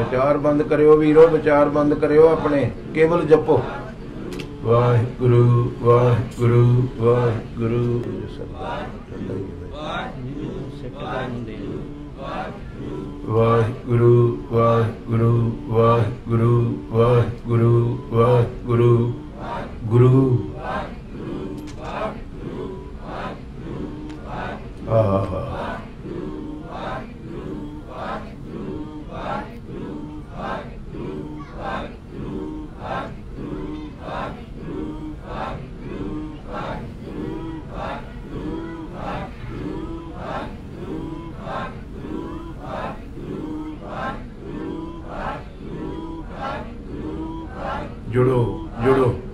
ਵਿਚਾਰ ਬੰਦ ਕਰਿਓ ਵੀਰੋ, ਵਿਚਾਰ ਬੰਦ ਕਰਿਓ ਆਪਣੇ, ਕੇਵਲ ਜਪੋ। ਵਾਹਿਗੁਰੂ ਵਾਹਿਗੁਰੂ ਵਾਹਿਗੁਰੂ। ਵਾਹਿਗੁਰੂ ਵਾਹਿਗੁਰੂ ਵਾਹਿਗੁਰੂ ਵਾਹਿਗੁਰੂ ਵਾਹਿਗੁਰੂ। ਗੁਰੂ। ਆਹ। ਜੁੜੋ ਜੁੜੋ ਆਹਾ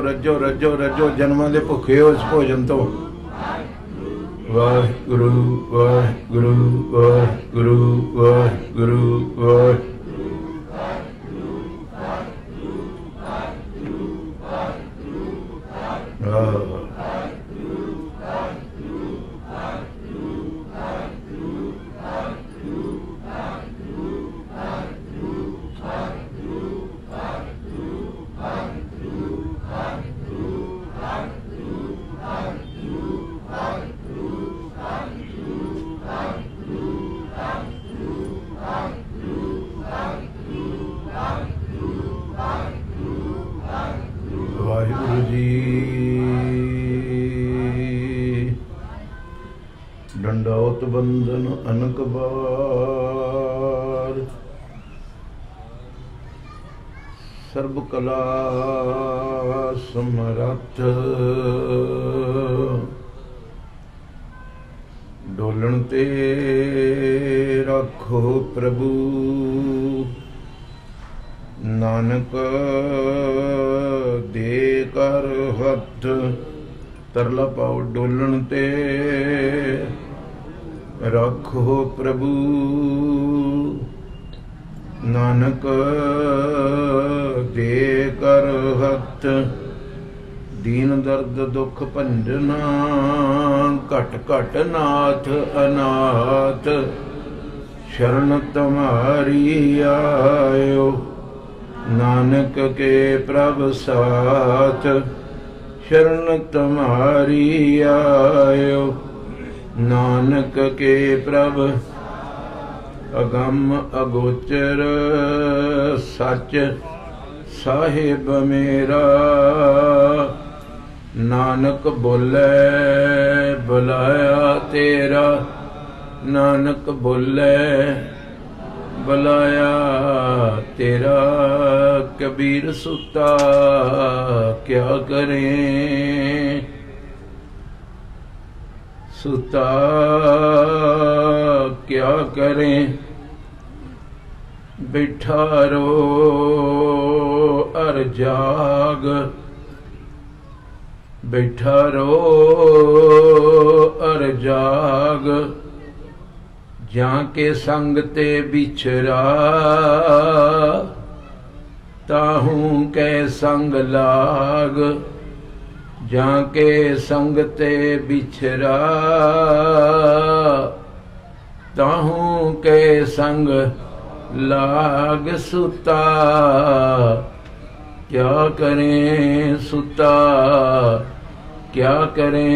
ਰੱਜੋ ਰੱਜੋ ਰੱਜੋ ਰੱਜੋ, ਜਨਮਾਂ ਦੇ ਭੁੱਖੇ ਹੋ ਇਸ ਭੋਜਨ ਤੋਂ। ਵਾਹਿਗੁਰੂ ਵਾਹਿਗੁਰੂ ਵਾਹਿਗੁਰੂ ਵਾਹਿਗੁਰੂ ਵਾਹਿ ਰੱਖੋ ਪ੍ਰਭੂ। ਨਾਨਕ ਦੇ ਕਰ ਹੱਥ, ਦੀਨ ਦਰਦ ਦੁਖ ਭੰਜਨਾ ਘਟ ਘਟ ਨਾਥ ਅਨਾਥ। ਸ਼ਰਨ ਤੁਮਾਰੀ ਆਇਓ, ਨਾਨਕ ਕੇ ਪ੍ਰਭ ਸਾਥ। ਸ਼ਰਨ ਤੁਮਾਰੀ ਆਇਓ। ਨਾਨਕ ਕੇ ਪ੍ਰਭ, ਅਗੰਮ ਅਗੋਚਰ ਸੱਚ ਸਾਹਿਬ ਮੇਰਾ। ਨਾਨਕ ਬੋਲੇ, ਬੁਲਾਇਆ ਤੇਰਾ। ਨਾਨਕ ਬੋਲੇ, ਬੁਲਾਇਆ ਤੇਰਾ। ਕਬੀਰ ਸੁਤਾ, ਕਿਆ ਕਰੇ? ਸੁਤਾ ਕਿਆ ਕਰੇ ਬਿਠਾ ਰੋ ਅਰ ਜਾਗ ਬੈਠਾ ਰੋ ਅਰ ਜਾਗ ਜਾਂ ਕੇ ਸੰਗ ਤੇ ਵਿਛਰਾ ਤਾਹੂ ਕੈ ਸੰਗ ਲਾਗ ਜਾਂ ਕੇ ਸੰਗ ਤੇ ਵਿਛਰਾ ਤਾਹੂ ਕੇ ਸੰਗ ਲਾਗ ਸੁਤਾ। ਕਿਆ ਕਰੇ ਸੁਤਾ, ਕਿਆ ਕਰੇ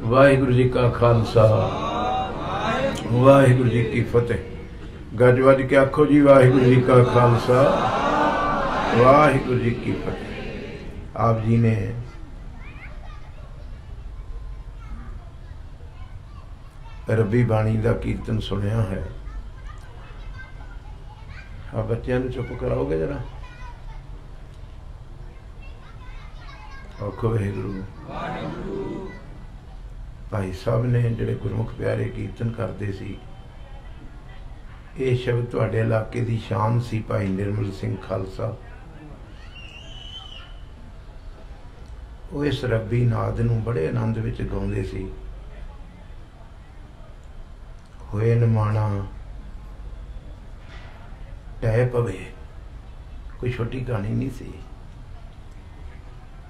ਵਾਹਿਗੁਰੂ ਜੀ ਕਾ ਖਾਲਸਾ। ਵਾਹਿਗੁਰੂ ਜੀ ਕੀ ਫਤਿਹ। ਗੱਜ ਵੱਜ ਕੇ ਆਖੋ ਜੀ, ਵਾਹਿਗੁਰੂ ਜੀ ਕਾ ਖਾਲਸਾ। ਵਾਹਿਗੁਰੂ ਜੀ ਕੀ ਫਤਿਹ। ਆਪ ਜੀ ਨੇ ਰੱਬੀ ਬਾਣੀ ਦਾ ਕੀਰਤਨ ਸੁਣਿਆ ਹੈ। ਆ ਬੱਚਿਆਂ ਨੂੰ ਚੁੱਪ ਕਰਾਓਗੇ ਜਰਾ? ਆਖੋ ਵਾਹਿਗੁਰੂ। ਭਾਈ ਸਾਹਿਬ ਨੇ ਜਿਹੜੇ ਗੁਰਮੁਖ ਪਿਆਰੇ ਕੀਰਤਨ ਕਰਦੇ ਸੀ, ਇਹ ਸ਼ਬਦ ਤੁਹਾਡੇ ਇਲਾਕੇ ਦੀ ਸ਼ਾਨ ਸੀ, ਭਾਈ ਨਿਰਮਲ ਸਿੰਘ ਖਾਲਸਾ। ਉਹ ਇਸ ਰੱਬੀ ਨਾਦ ਨੂੰ ਬੜੇ ਆਨੰਦ ਵਿੱਚ ਗਾਉਂਦੇ ਸੀ। ਹੋਏ ਨਮਾਣਾ, ਟਹਿ ਪਵੇ, ਕੋਈ ਛੋਟੀ ਕਹਾਣੀ ਨਹੀਂ ਸੀ।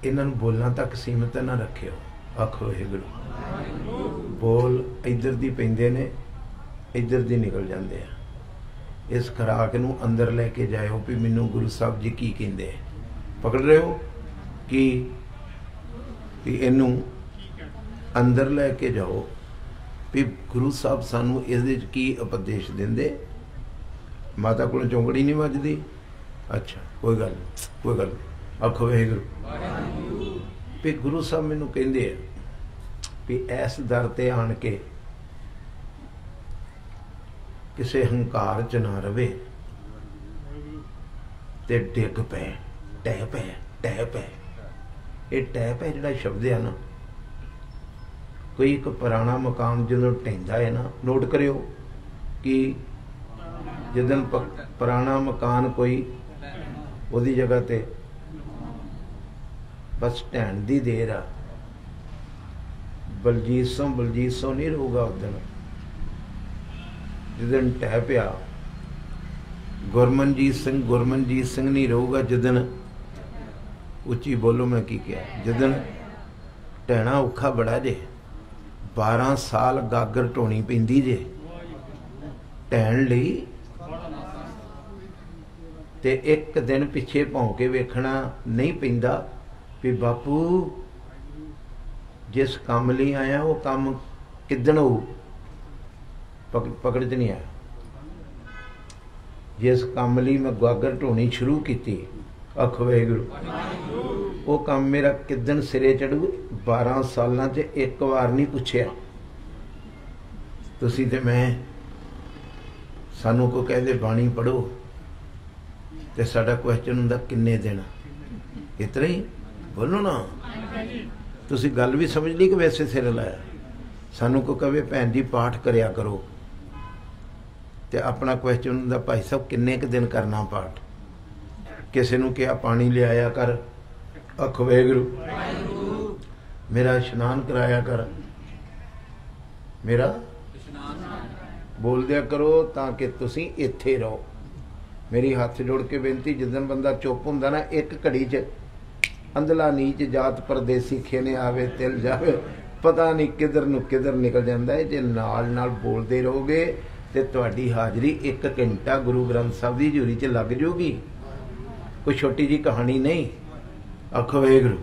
ਇਹਨਾਂ ਨੂੰ ਬੋਲਣਾ ਤੱਕ ਸੀਮਤ ਨਾ ਰੱਖਿਓ। ਆਖੋ ਗੁਰੂ। ਬੋਲ ਇੱਧਰ ਦੀ ਪੈਂਦੇ ਨੇ, ਇੱਧਰ ਦੀ ਨਿਕਲ ਜਾਂਦੇ ਆ। ਇਸ ਖਰਾਕ ਨੂੰ ਅੰਦਰ ਲੈ ਕੇ ਜਾਇਓ ਵੀ ਮੈਨੂੰ ਗੁਰੂ ਸਾਹਿਬ ਜੀ ਕੀ ਕਹਿੰਦੇ। ਪਕੜ ਰਹੇ ਹੋ? ਕਿ ਵੀ ਇਹਨੂੰ ਅੰਦਰ ਲੈ ਕੇ ਜਾਓ ਵੀ ਗੁਰੂ ਸਾਹਿਬ ਸਾਨੂੰ ਇਹਦੇ ਵਿੱਚ ਕੀ ਉਪਦੇਸ਼ ਦਿੰਦੇ? ਮਾਤਾ ਕੋਲ ਚੌਂਕੜੀ ਨਹੀਂ ਵੱਜਦੀ? ਅੱਛਾ ਕੋਈ ਗੱਲ ਨੀ, ਕੋਈ ਗੱਲ ਨੀ। ਆਖੋ ਵਾਹਿਗੁਰੂ। ਵੀ ਗੁਰੂ ਸਾਹਿਬ ਮੈਨੂੰ ਕਹਿੰਦੇ ਆ ਵੀ ਇਸ ਦਰ ਤੇ ਆਣ ਕੇ ਕਿਸੇ ਹੰਕਾਰ ਚ ਨਾ ਰਵੇ ਤੇ ਡਿੱਗ ਪਏ ਟਹਿ ਪਏ ਟਹਿ ਪਏ ਇਹ ਟੈਪ ਹੈ ਜਿਹੜਾ ਸ਼ਬਦ ਹੈ ਨਾ। ਕੋਈ ਇੱਕ ਪੁਰਾਣਾ ਮਕਾਨ ਜਦੋਂ ਢਹਿੰਦਾ ਹੈ ਨਾ, ਨੋਟ ਕਰਿਓ ਕਿ ਜਦੋਂ ਪ- ਪੁਰਾਣਾ ਮਕਾਨ ਕੋਈ ਉਹਦੀ ਜਗ੍ਹਾ ਤੇ ਬਸ ਢਹਿਣ ਦੀ ਦੇਰ ਆ। ਬਲਜੀਤ ਸਿੰਘ ਬਲਜੀਤ ਸਿੰਘ ਨਹੀਂ ਰਹੂਗਾ ਉਦੋਂ ਜਦੋਂ ਟਹਿ ਪਿਆ ਗੁਰਮਨਜੀਤ ਸਿੰਘ ਗੁਰਮਨਜੀਤ ਸਿੰਘ ਨਹੀਂ ਰਹੂਗਾ ਜਦੋਂ ਉੱਚੀ ਬੋਲੋ ਮੈਂ ਕੀ ਕਿਹਾ? ਜਦੋਂ ਟਹਿਣਾ ਔਖਾ ਬੜਾ ਜੇ 12 ਸਾਲ ਗਾਗਰ ਢੋਣੀ ਪੈਂਦੀ ਜੇ, ਟਹਿਣ ਲਈ ਤੇ ਇੱਕ ਦਿਨ ਪਿੱਛੇ ਭੌਂ ਕੇ ਵੇਖਣਾ ਨਹੀਂ ਪੈਂਦਾ ਵੀ ਬਾਪੂ, ਜਿਸ ਕੰਮ ਲਈ ਆਇਆ ਉਹ ਕੰਮ ਕਿੱਦਣ ਹੋਊ? ਪਕ- ਪਕੜ ਚ ਨਹੀਂ ਆਇਆ। ਜਿਸ ਕੰਮ ਲਈ ਮੈਂ ਗਾਗਰ ਢੋਣੀ ਸ਼ੁਰੂ ਕੀਤੀ ਅਖ ਵਾਹਿਗੁਰੂ। ਉਹ ਕੰਮ ਮੇਰਾ ਕਿੱਦਣ ਸਿਰੇ ਚੜੂ 12 ਸਾਲਾਂ 'ਚ ਇੱਕ ਵਾਰ ਨਹੀਂ ਪੁੱਛਿਆ। ਤੁਸੀਂ ਤੇ ਮੈਂ, ਸਾਨੂੰ ਕੋ ਕਹਿੰਦੇ ਬਾਣੀ ਪੜੋ ਤੇ ਸਾਡਾ ਕੁਐਸਚਨ ਹੁੰਦਾ ਕਿੰਨੇ ਦਿਨ? ਇਤਰਾ ਹੀ? ਬੋਲੋ ਨਾ। ਤੁਸੀਂ ਗੱਲ ਵੀ ਸਮਝ ਲਈ ਕਿ ਵੈਸੇ ਸਿਰ ਲਾਇਆ? ਸਾਨੂੰ ਕੋ ਕਵੇ, ਭੈਣ ਜੀ, ਪਾਠ ਕਰਿਆ ਕਰੋ। ਤੇ ਆਪਣਾ ਕੁਐਸਚਨ ਹੁੰਦਾ, ਭਾਈ ਸਾਹਿਬ, ਕਿੰਨੇ ਕ ਦਿਨ ਕਰਨਾ ਪਾਠ? ਕਿਸੇ ਨੂੰ ਕਿਹਾ, ਪਾਣੀ ਲਿਆਇਆ ਕਰ। ਅਖ ਵਾਹਿਗੁਰੂ ਮੇਰਾ ਇਸ਼ਨਾਨ ਕਰਾਇਆ ਕਰ। ਮੇਰਾ ਬੋਲਦਿਆ ਕਰੋ ਤਾਂ ਕਿ ਤੁਸੀਂ ਇੱਥੇ ਰਹੋ। ਮੇਰੀ ਹੱਥ ਜੋੜ ਕੇ ਬੇਨਤੀ ਜਦੋਂ ਬੰਦਾ ਚੁੱਪ ਹੁੰਦਾ ਨਾ, ਇੱਕ ਘੜੀ 'ਚ ਅੰਧਲਾ ਨੀਚ ਜਾਤ ਪਰਦੇਸੀ ਖੇਨੇ ਆਵੇ, ਤਿਲ ਜਾਵੇ, ਪਤਾ ਨਹੀਂ ਕਿਧਰ ਨੂੰ ਕਿਧਰ ਨਿਕਲ ਜਾਂਦਾ ਹੈ। ਜੇ ਨਾਲ ਨਾਲ ਬੋਲਦੇ ਰਹੋਗੇ ਤੇ ਤੁਹਾਡੀ ਹਾਜ਼ਰੀ 1 ਘੰਟਾ ਗੁਰੂ ਗ੍ਰੰਥ ਸਾਹਿਬ ਦੀ ਹਜ਼ੂਰੀ 'ਚ ਲੱਗ ਜਾਊਗੀ ਕੋਈ ਛੋਟੀ ਜੀ ਕਹਾਣੀ ਨਹੀਂ? ਆਖੋ ਵੇਗਰੂ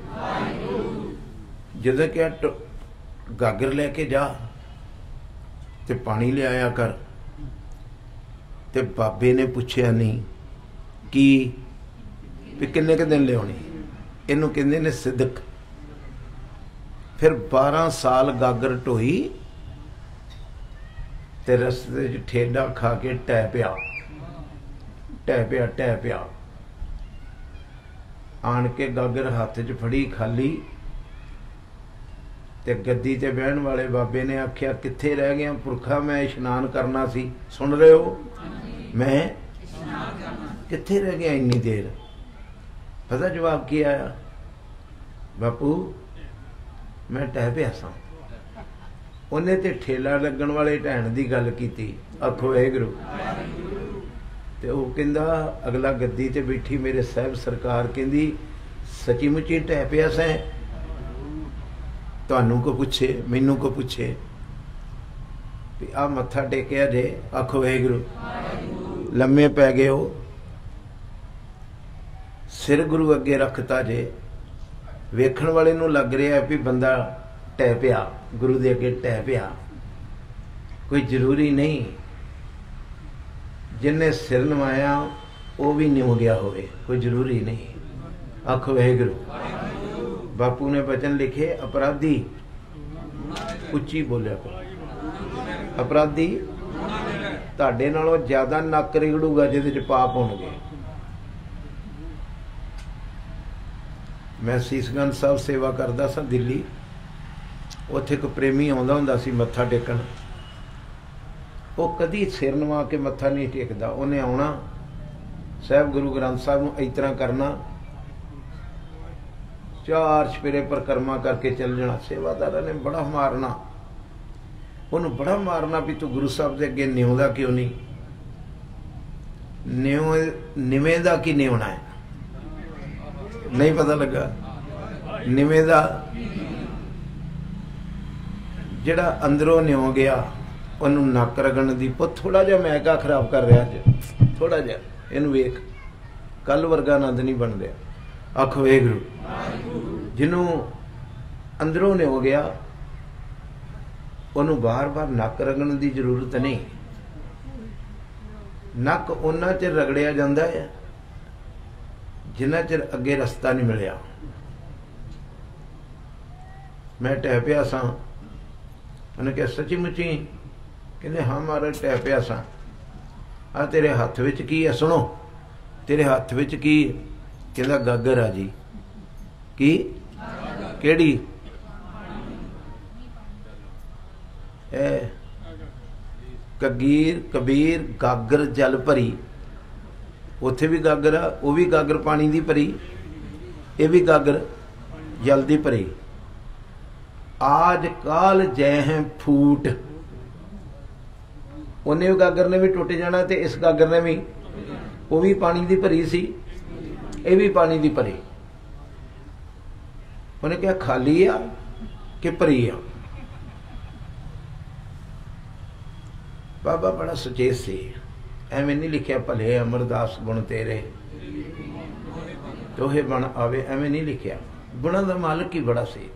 ਜਦੋਂ ਕਿ ਗਾਗਰ ਲੈ ਕੇ ਜਾ ਤੇ ਪਾਣੀ ਲਿਆਇਆ ਕਰ। ਤੇ ਬਾਬੇ ਨੇ ਪੁੱਛਿਆ, ਨਹੀਂ, ਕਿ? ਵੀ ਕਿੰਨੇ ਕ ਦਿਨ ਲਿਆਉਣੀ? ਇਹਨੂੰ ਕਹਿੰਦੇ ਨੇ ਸਿੱਧਕ ਫਿਰ 12 ਸਾਲ ਗਾਗਰ ਢੋਈ ਤੇ ਰਸਤੇ 'ਚ ਠੇਡਾ ਖਾ ਕੇ ਟਹਿ ਪਿਆ। ਟਹਿ ਪਿਆ ਟਹਿ ਪਿਆ। ਆਣ ਕੇ ਗਾਗਰ ਹੱਥ 'ਚ ਫੜੀ ਖਾਲੀ ਤੇ ਗੱਦੀ ਤੇ ਬਹਿਣ ਵਾਲੇ ਬਾਬੇ ਨੇ ਆਖਿਆ, ਕਿੱਥੇ ਰਹਿ ਗਿਆ ਪੁਰਖਾ? ਮੈਂ ਇਸ਼ਨਾਨ ਕਰਨਾ ਸੀ। ਸੁਣ ਰਹੇ ਹੋ? ਮੈਂ ਕਿੱਥੇ ਰਹਿ ਗਿਆ ਇੰਨੀ ਦੇਰ? ਪਤਾ ਜਵਾਬ ਕੀ ਆਇਆ? ਬਾਪੂ, ਮੈਂ ਟਹਿ ਪਿਆ ਸਾਂ। ਉਹਨੇ ਤੇ ਠੇਲਾ ਲੱਗਣ ਵਾਲੇ ਢੈਣ ਦੀ ਗੱਲ ਕੀਤੀ। ਆਖੋ ਗੁਰੂ ਤੇ ਉਹ ਕਹਿੰਦਾ, ਅਗਲਾ ਗੱਦੀ ਤੇ ਬੈਠੀ ਮੇਰੇ ਸਾਹਿਬ ਸਰਕਾਰ ਕਹਿੰਦੀ ਸੱਚੀ ਮੁੱਚੀ ਟਹਿ ਪਿਆ ਸੈਂ? ਤੁਹਾਨੂੰ ਕੋ ਪੁੱਛੇ, ਮੈਨੂੰ ਕੋ ਪੁੱਛੇ? ਵੀ ਆ ਮੱਥਾ ਟੇਕਿਆ ਜੇ, ਆਖੋ ਗੁਰੂ ਲੰਮੇ ਪੈ ਗਏ ਹੋ ਸਿਰ ਗੁਰੂ ਅੱਗੇ ਰੱਖਤਾ ਜੇ। ਵੇਖਣ ਵਾਲੇ ਨੂੰ ਲੱਗ ਰਿਹਾ ਵੀ ਬੰਦਾ ਟਹਿ ਪਿਆ, ਗੁਰੂ ਦੇ ਅੱਗੇ ਟਹਿ ਪਿਆ। ਕੋਈ ਜ਼ਰੂਰੀ ਨਹੀਂ। ਜਿਨੇ ਸਿਰ ਨਵਾਇਆ, ਉਹ ਵੀ ਨਿਉ ਗਿਆ ਹੋਵੇ, ਕੋਈ ਜ਼ਰੂਰੀ ਨਹੀਂ। ਅੱਖ ਵਾਹਿਗੁਰੂ। ਬਾਪੂ ਨੇ ਬਚਨ ਲਿਖੇ, ਅਪਰਾਧੀ, ਉੱਚੀ ਬੋਲਿਆ ਅਪਰਾਧੀ, ਤੁਹਾਡੇ ਨਾਲੋਂ ਜ਼ਿਆਦਾ ਨੱਕ ਰਿਗੜੂਗਾ, ਜਿਹਦੇ ਚ ਪਾਪ ਹੋਣਗੇ। ਮੈਂ ਸੀਸਗੰਜ ਸਾਹਿਬ ਸੇਵਾ ਕਰਦਾ ਸਾਂ ਦਿੱਲੀ। ਉੱਥੇ ਇੱਕ ਪ੍ਰੇਮੀ ਆਉਂਦਾ ਹੁੰਦਾ ਸੀ, ਮੱਥਾ ਟੇਕਣ। ਉਹ ਕਦੀ ਸਿਰ ਨਵਾ ਕੇ ਮੱਥਾ ਨਹੀਂ ਟੇਕਦਾ, ਉਹਨੇ ਆਉਣਾ। ਸਾਹਿਬ ਗੁਰੂ ਗ੍ਰੰਥ ਸਾਹਿਬ ਨੂੰ ਇਸ ਤਰ੍ਹਾਂ ਕਰਨਾ। ਚਾਰ ਛਪੇਰੇ ਪਰਕਰਮਾ ਕਰਕੇ ਚੱਲ ਜਾਣਾ। ਸੇਵਾਦਾਰਾਂ ਨੇ ਬੜਾ ਮਾਰਨਾ। ਉਹਨੂੰ ਬੜਾ ਮਾਰਨਾ ਵੀ ਤੂੰ ਗੁਰੂ ਸਾਹਿਬ ਦੇ ਅੱਗੇ ਨਿਉਂਦਾ ਕਿਉਂ ਨਹੀਂ? ਨਿਉ, ਨਿਵੇਂ ਦਾ ਕੀ ਨਿਉਣਾ ਹੈ? ਨਹੀਂ ਪਤਾ ਲੱਗਾ। ਨਿਵੇਂ ਦਾ ਜਿਹੜਾ ਅੰਦਰੋਂ ਨਿਉ ਗਿਆ ਉਹਨੂੰ ਨੱਕ ਰਗਣ ਦੀ ਪੁੱਤ ਥੋੜਾ ਜਿਹਾ ਮੈਂ ਕਾ ਖਰਾਬ ਕਰ ਰਿਹਾ ਅੱਜ। ਥੋੜਾ ਜਿਹਾ। ਇਹਨੂੰ ਵੇਖ। ਕੱਲ ਵਰਗਾ ਆਨੰਦ ਨਹੀਂ ਬਣ ਰਿਹਾ। ਆਖੋ ਵੇਗਰੂ ਜਿਹਨੂੰ ਅੰਦਰੋਂ ਨੇ ਹੋ ਗਿਆ, ਉਹਨੂੰ ਬਾਰ-ਬਾਰ ਨੱਕ ਰਗਣ ਦੀ ਜ਼ਰੂਰਤ ਨਹੀਂ। ਨੱਕ ਉਹਨਾਂ ਚ ਰਗੜਿਆ ਜਾਂਦਾ ਹੈ, ਜਿੰਨਾ ਚਿਰ ਅੱਗੇ ਰਸਤਾ ਨਹੀਂ ਮਿਲਿਆ। ਮੈਂ ਟਹਿ ਪਿਆ ਸਾਂ। ਉਹਨੇ ਕਿਹਾ ਸੱਚੀ ਮੁੱਚੀ ਕਹਿੰਦੇ, ਹਾਂ ਮਹਾਰਾਜ, ਟਹਿ ਪਿਆ ਸਾਂ। ਆ ਤੇਰੇ ਹੱਥ ਵਿੱਚ ਕੀ ਹੈ ਸੁਣੋ। ਤੇਰੇ ਹੱਥ ਵਿੱਚ ਕੀ ਕਹਿੰਦਾ, ਗਾਗਰ ਆ ਜੀ। ਕੀ? ਕਿਹੜੀ? ਇਹ ਕਗੀਰ, ਕਬੀਰ, ਗਾਗਰ, ਜਲ ਭਰੀ। ਉੱਥੇ ਵੀ ਗਾਗਰ ਆ, ਉਹ ਵੀ ਗਾਗਰ ਪਾਣੀ ਦੀ ਭਰੀ। ਇਹ ਵੀ ਗਾਗਰ ਜਲ ਦੀ ਭਰੀ। ਆਜ ਕਾਲ ਜੈ ਹੈ ਫੂਟ। ਉਹਨੇ ਵੀ ਗਾਗਰ ਨੇ ਵੀ ਟੁੱਟ ਜਾਣਾ ਤੇ ਇਸ ਗਾਗਰ ਨੇ ਵੀ। ਉਹ ਵੀ ਪਾਣੀ ਦੀ ਭਰੀ ਸੀ, ਇਹ ਵੀ ਪਾਣੀ ਦੀ ਭਰੀ। ਉਹਨੇ ਕਿਹਾ, ਖਾਲੀ ਆ ਕਿ ਭਰੀ ਆ? ਬਾਬਾ ਬੜਾ ਸੁਚੇਤ ਸੀ। ਐਵੇਂ ਨਹੀਂ ਲਿਖਿਆ, ਭਲੇ ਅਮਰਦਾਸ ਗੁਣ ਤੇਰੇ। ਤੋਹੇ ਬਣ ਆਵੇ, ਐਵੇਂ ਨਹੀਂ ਲਿਖਿਆ। ਗੁਣਾਂ ਦਾ ਮਾਲਕ ਹੀ ਬੜਾ ਸੀ।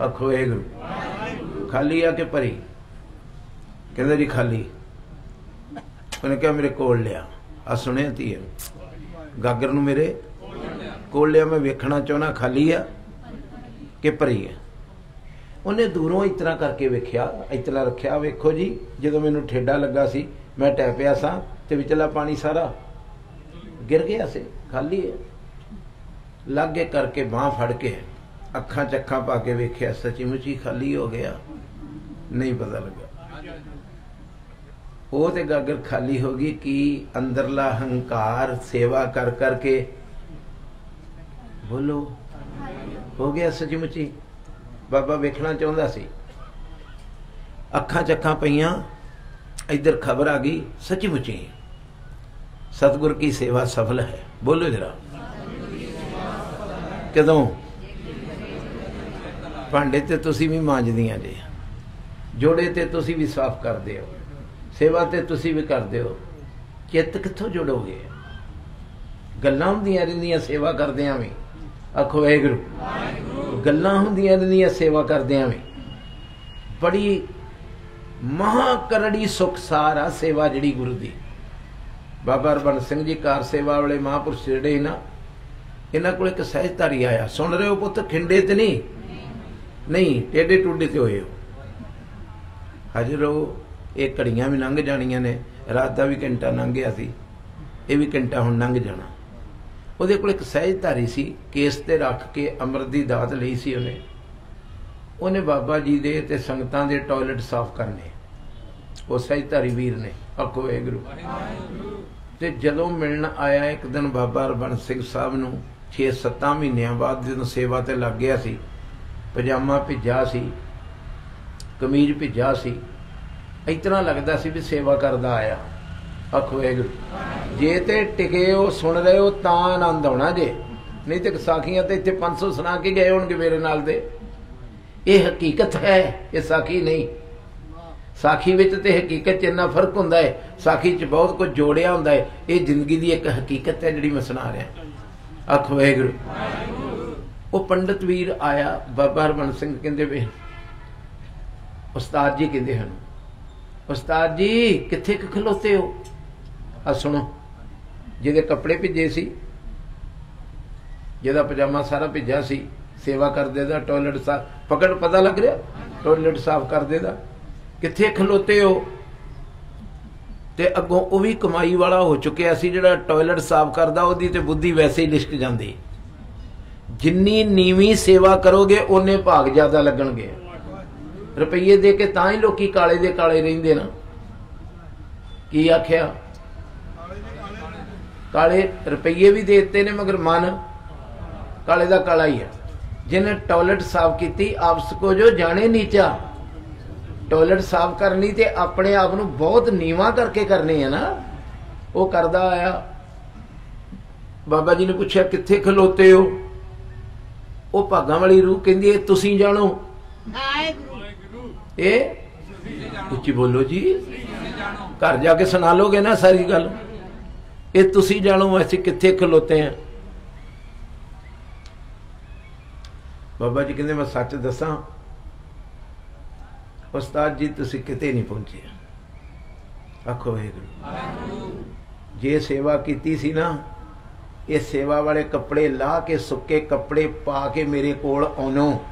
ਆਖੋ ਇਹ ਗੁਰੂ ਖਾਲੀ ਆ ਕਿ ਭਰੀ? ਕਹਿੰਦਾ ਜੀ, ਖਾਲੀ। ਉਹਨੇ ਕਿਹਾ, ਮੇਰੇ ਕੋਲ ਲਿਆ। ਆ ਸੁਣਿਆ ਧੀਏ? ਗਾਗਰ ਨੂੰ ਮੇਰੇ ਕੋਲ ਲਿਆ, ਮੈਂ ਵੇਖਣਾ ਚਾਹਣਾ ਖਾਲੀ ਆ ਕਿ ਭਰੀ ਆ? ਉਹਨੇ ਦੂਰੋਂ ਇਸ ਤਰ੍ਹਾਂ ਕਰਕੇ ਵੇਖਿਆ, ਇਸ ਤਰ੍ਹਾਂ ਰੱਖਿਆ, ਵੇਖੋ ਜੀ, ਜਦੋਂ ਮੈਨੂੰ ਠੇਡਾ ਲੱਗਾ ਸੀ, ਮੈਂ ਟੈ ਪਿਆ ਸਾਂ ਤੇ ਵਿਚਲਾ ਪਾਣੀ ਸਾਰਾ ਗਿਰ ਗਿਆ ਸੀ, ਖਾਲੀ ਹੈ ਲਾਗੇ ਕਰਕੇ ਬਾਹ ਫੜ ਕੇ ਅੱਖਾਂ ਚੱਖਾਂ ਪਾ ਕੇ ਵੇਖਿਆ ਸੱਚੀ ਮੁੱਚੀ ਖਾਲੀ ਹੋ ਗਿਆ। ਨਹੀਂ ਪਤਾ ਲੱਗਾ। ਉਹ ਤੇ ਗਾਗਰ ਖਾਲੀ ਹੋ ਗਈ ਕਿ ਅੰਦਰਲਾ ਹੰਕਾਰ ਸੇਵਾ ਕਰ ਕਰਕੇ ਬੋਲੋ। ਹੋ ਗਿਆ ਸੱਚਮੁੱਚੀ। ਬਾਬਾ ਵੇਖਣਾ ਚਾਹੁੰਦਾ ਸੀ। ਅੱਖਾਂ ਚੱਖਾਂ ਪਈਆਂ, ਇੱਧਰ ਖਬਰ ਆ ਗਈ, ਸੱਚਮੁੱਚੀ। ਸਤਗੁਰ ਕੀ ਸੇਵਾ ਸਫਲ ਹੈ। ਬੋਲੋ ਜਰਾ। ਕਦੋਂ? ਭਾਂਡੇ ਤੇ ਤੁਸੀਂ ਵੀ ਮਾਂਜਦੀਆਂ ਜੇ। ਜੋੜੇ ਤੇ ਤੁਸੀਂ ਵੀ ਸਾਫ਼ ਕਰਦੇ ਹੋ। ਸੇਵਾ ਤੇ ਤੁਸੀਂ ਵੀ ਕਰਦੇ ਹੋ। ਚਿੱਤ ਕਿੱਥੋਂ ਜੁੜੋਗੇ? ਗੱਲਾਂ ਹੁੰਦੀਆਂ ਰਹਿੰਦੀਆਂ, ਸੇਵਾ ਕਰਦਿਆਂ ਵੀ। ਆਖੋ, ਵਾਹਿਗੁਰੂ। ਗੱਲਾਂ ਹੁੰਦੀਆਂ ਰਹਿੰਦੀਆਂ, ਸੇਵਾ ਕਰਦਿਆਂ ਵੀ। ਬੜੀ ਮਹਾ ਕਰੜੀ ਸੁਖ ਸਾਰਾ ਸੇਵਾ ਜਿਹੜੀ ਗੁਰੂ ਦੀ। ਬਾਬਾ ਰਬਨ ਸਿੰਘ ਜੀ ਕਾਰ ਸੇਵਾ ਵਾਲੇ ਮਹਾਪੁਰਸ਼ ਜਿਹੜੇ ਨਾ, ਇਹਨਾਂ ਕੋਲ ਇੱਕ ਸਹਿਜਧਾਰੀ ਆਇਆ। ਸੁਣ ਰਹੇ ਹੋ ਪੁੱਤ, ਖਿੰਡੇ ਤੇ ਨਹੀਂ? ਨਹੀਂ ਟੇਡੇ ਟੁੱਡੇ ਤੇ ਹੋਏ ਹੋ। ਹਾਜ਼ਰ ਹੋ ਇਹ ਘੜੀਆਂ ਵੀ ਲੰਘ ਜਾਣੀਆਂ ਨੇ, ਰਾਤ ਦਾ ਵੀ ਘੰਟਾ ਲੰਘ ਗਿਆ ਸੀ, ਇਹ ਵੀ ਘੰਟਾ ਹੁਣ ਲੰਘ ਜਾਣਾ। ਉਹਦੇ ਕੋਲ ਇੱਕ ਸਹਿਜਧਾਰੀ ਸੀ, ਕੇਸ ਤੇ ਰੱਖ ਕੇ ਅੰਮ੍ਰਿਤ ਦੀ ਦਾਤ ਲਈ ਸੀ ਉਹਨੇ। ਉਹਨੇ ਬਾਬਾ ਜੀ ਦੇ ਤੇ ਸੰਗਤਾਂ ਦੇ ਟਾਇਲਟ ਸਾਫ਼ ਕਰਨੇ। ਉਹ ਸਹਿਜਧਾਰੀ ਵੀਰ ਨੇ, ਆਖੋ ਇਹ ਗੁਰੂ ਤੇ ਜਦੋਂ ਮਿਲਣ ਆਇਆ ਇੱਕ ਦਿਨ ਬਾਬਾ ਰਬਨ ਸਿੰਘ ਸਾਹਿਬ ਨੂੰ 6-7 ਮਹੀਨਿਆਂ ਬਾਅਦ ਜਦੋਂ ਸੇਵਾ ਤੇ ਲੱਗ ਗਿਆ ਸੀ, ਪਜਾਮਾ ਭਿੱਜਾ ਸੀ, ਕਮੀਜ਼ ਭਿੱਜਾ ਸੀ ਇਸ ਤਰ੍ਹਾਂ ਲੱਗਦਾ ਸੀ ਵੀ ਸੇਵਾ ਕਰਦਾ ਆਇਆ। ਆਖੋ ਇਹ ਜੇ ਤੇ ਟਿਕੇ ਹੋ ਸੁਣ ਰਹੇ ਹੋ ਤਾਂ ਆਨੰਦ ਆਉਣਾ ਜੇ। ਨਹੀਂ ਤੇ ਸਾਖੀਆਂ ਤੇ ਇੱਥੇ 500 ਸੁਣਾ ਕੇ ਗਏ ਹੋਣਗੇ ਮੇਰੇ ਨਾਲ ਦੇ। ਇਹ ਹਕੀਕਤ ਹੈ, ਇਹ ਸਾਖੀ ਨਹੀਂ। ਸਾਖੀ ਵਿੱਚ ਤੇ ਹਕੀਕਤ 'ਚ ਇੰਨਾ ਫ਼ਰਕ ਹੁੰਦਾ ਹੈ। ਸਾਖੀ 'ਚ ਬਹੁਤ ਕੁਝ ਜੋੜਿਆ ਹੁੰਦਾ ਹੈ। ਇਹ ਜ਼ਿੰਦਗੀ ਦੀ ਇੱਕ ਹਕੀਕਤ ਹੈ ਜਿਹੜੀ ਮੈਂ ਸੁਣਾ ਰਿਹਾ। ਆਖੋ ਵਾਹਿਗੁਰੂ ਉਹ ਪੰਡਤ ਵੀਰ ਆਇਆ, ਬਾਬਾ ਹਰਮਨ ਸਿੰਘ ਕਹਿੰਦੇ ਵੇ, ਉਸਤਾਦ ਜੀ ਕਹਿੰਦੇ ਹਨ ਉਸਤਾਦ ਜੀ, ਕਿੱਥੇ ਕੁ ਖਲੋਤੇ ਹੋ? ਆ ਸੁਣੋ, ਜਿਹਦੇ ਕੱਪੜੇ ਭਿੱਜੇ ਸੀ, ਜਿਹਦਾ ਪਜਾਮਾ ਸਾਰਾ ਭਿੱਜਾ ਸੀ, ਸੇਵਾ ਕਰਦੇ ਦਾ, ਟਾਇਲਟ ਸਾਫ਼ ਪਕੜ ਪਤਾ ਲੱਗ ਰਿਹਾ? ਟਾਇਲਟ ਸਾਫ਼ ਕਰਦੇ ਦਾ। ਕਿੱਥੇ ਖਲੋਤੇ ਹੋ? ਤੇ ਅੱਗੋਂ ਉਹ ਵੀ ਕਮਾਈ ਵਾਲਾ ਹੋ ਚੁੱਕਿਆ ਸੀ, ਜਿਹੜਾ ਟਾਇਲਟ ਸਾਫ਼ ਕਰਦਾ, ਉਹਦੀ ਤੇ ਬੁੱਧੀ ਵੈਸੇ ਹੀ ਲਿਸ਼ਕ ਜਾਂਦੀ। ਜਿੰਨੀ ਨੀਵੀਂ ਸੇਵਾ ਕਰੋਗੇ, ਉਹਨੇ ਭਾਗ ਜ਼ਿਆਦਾ ਲੱਗਣਗੇ। ਰੁਪਈਏ ਦੇ ਕੇ ਤਾਂ ਹੀ ਲੋਕੀ ਕਾਲੇ ਦੇ ਕਾਲੇ ਰਹਿੰਦੇ ਨਾ। ਕੀ ਆਖਿਆ? ਕਾਲੇ ਰੁਪਈਏ ਵੀ ਦੇ ਦਿੱਤੇ ਨੇ ਮਗਰ ਮਨ ਕਾਲੇ ਦਾ ਕਾਲਾ ਹੀ ਹੈ। ਜਿਹਨੇ ਟਾਇਲਟ ਸਾਫ਼ ਕੀਤੀ ਆਪਸ ਕੋ ਜੋ ਜਾਣੇ ਨੀਚਾ। ਟਾਇਲਟ ਸਾਫ਼ ਕਰਨੀ ਤੇ ਆਪਣੇ ਆਪ ਨੂੰ ਬਹੁਤ ਨੀਵਾ ਕਰਕੇ ਕਰਨੀ ਹੈ ਨਾ। ਉਹ ਕਰਦਾ ਆਇਆ। ਬਾਬਾ ਜੀ ਨੇ ਪੁੱਛਿਆ, ਕਿੱਥੇ ਖਲੋਤੇ ਹੋ? ਉਹ ਭਾਗਾਂ ਵਾਲੀ ਰੂਹ ਕਹਿੰਦੀ ਹੈ ਤੁਸੀਂ ਜਾਣੋ। ਇਹ ਉੱਚੀ ਬੋਲੋ ਜੀ। ਘਰ ਜਾ ਕੇ ਸੁਣਾ ਲੋਗੇ ਨਾ ਸਾਰੀ ਗੱਲ। ਇਹ ਤੁਸੀਂ ਜਾਣੋ, ਅਸੀਂ ਕਿੱਥੇ ਖਲੋਤੇ ਆ ਬਾਬਾ ਜੀ ਕਹਿੰਦੇ, ਮੈਂ ਸੱਚ ਦੱਸਾਂ, ਉਸਤਾਦ ਜੀ, ਤੁਸੀਂ ਕਿਤੇ ਨਹੀਂ ਪਹੁੰਚੇ। ਆਖੋ, ਵਾਹਿਗੁਰੂ। ਜੇ ਸੇਵਾ ਕੀਤੀ ਸੀ ਨਾ, ਇਹ ਸੇਵਾ ਵਾਲੇ ਕੱਪੜੇ ਲਾ ਕੇ, ਸੁੱਕੇ ਕੱਪੜੇ ਪਾ ਕੇ ਮੇਰੇ ਕੋਲ ਆਉਣੋ।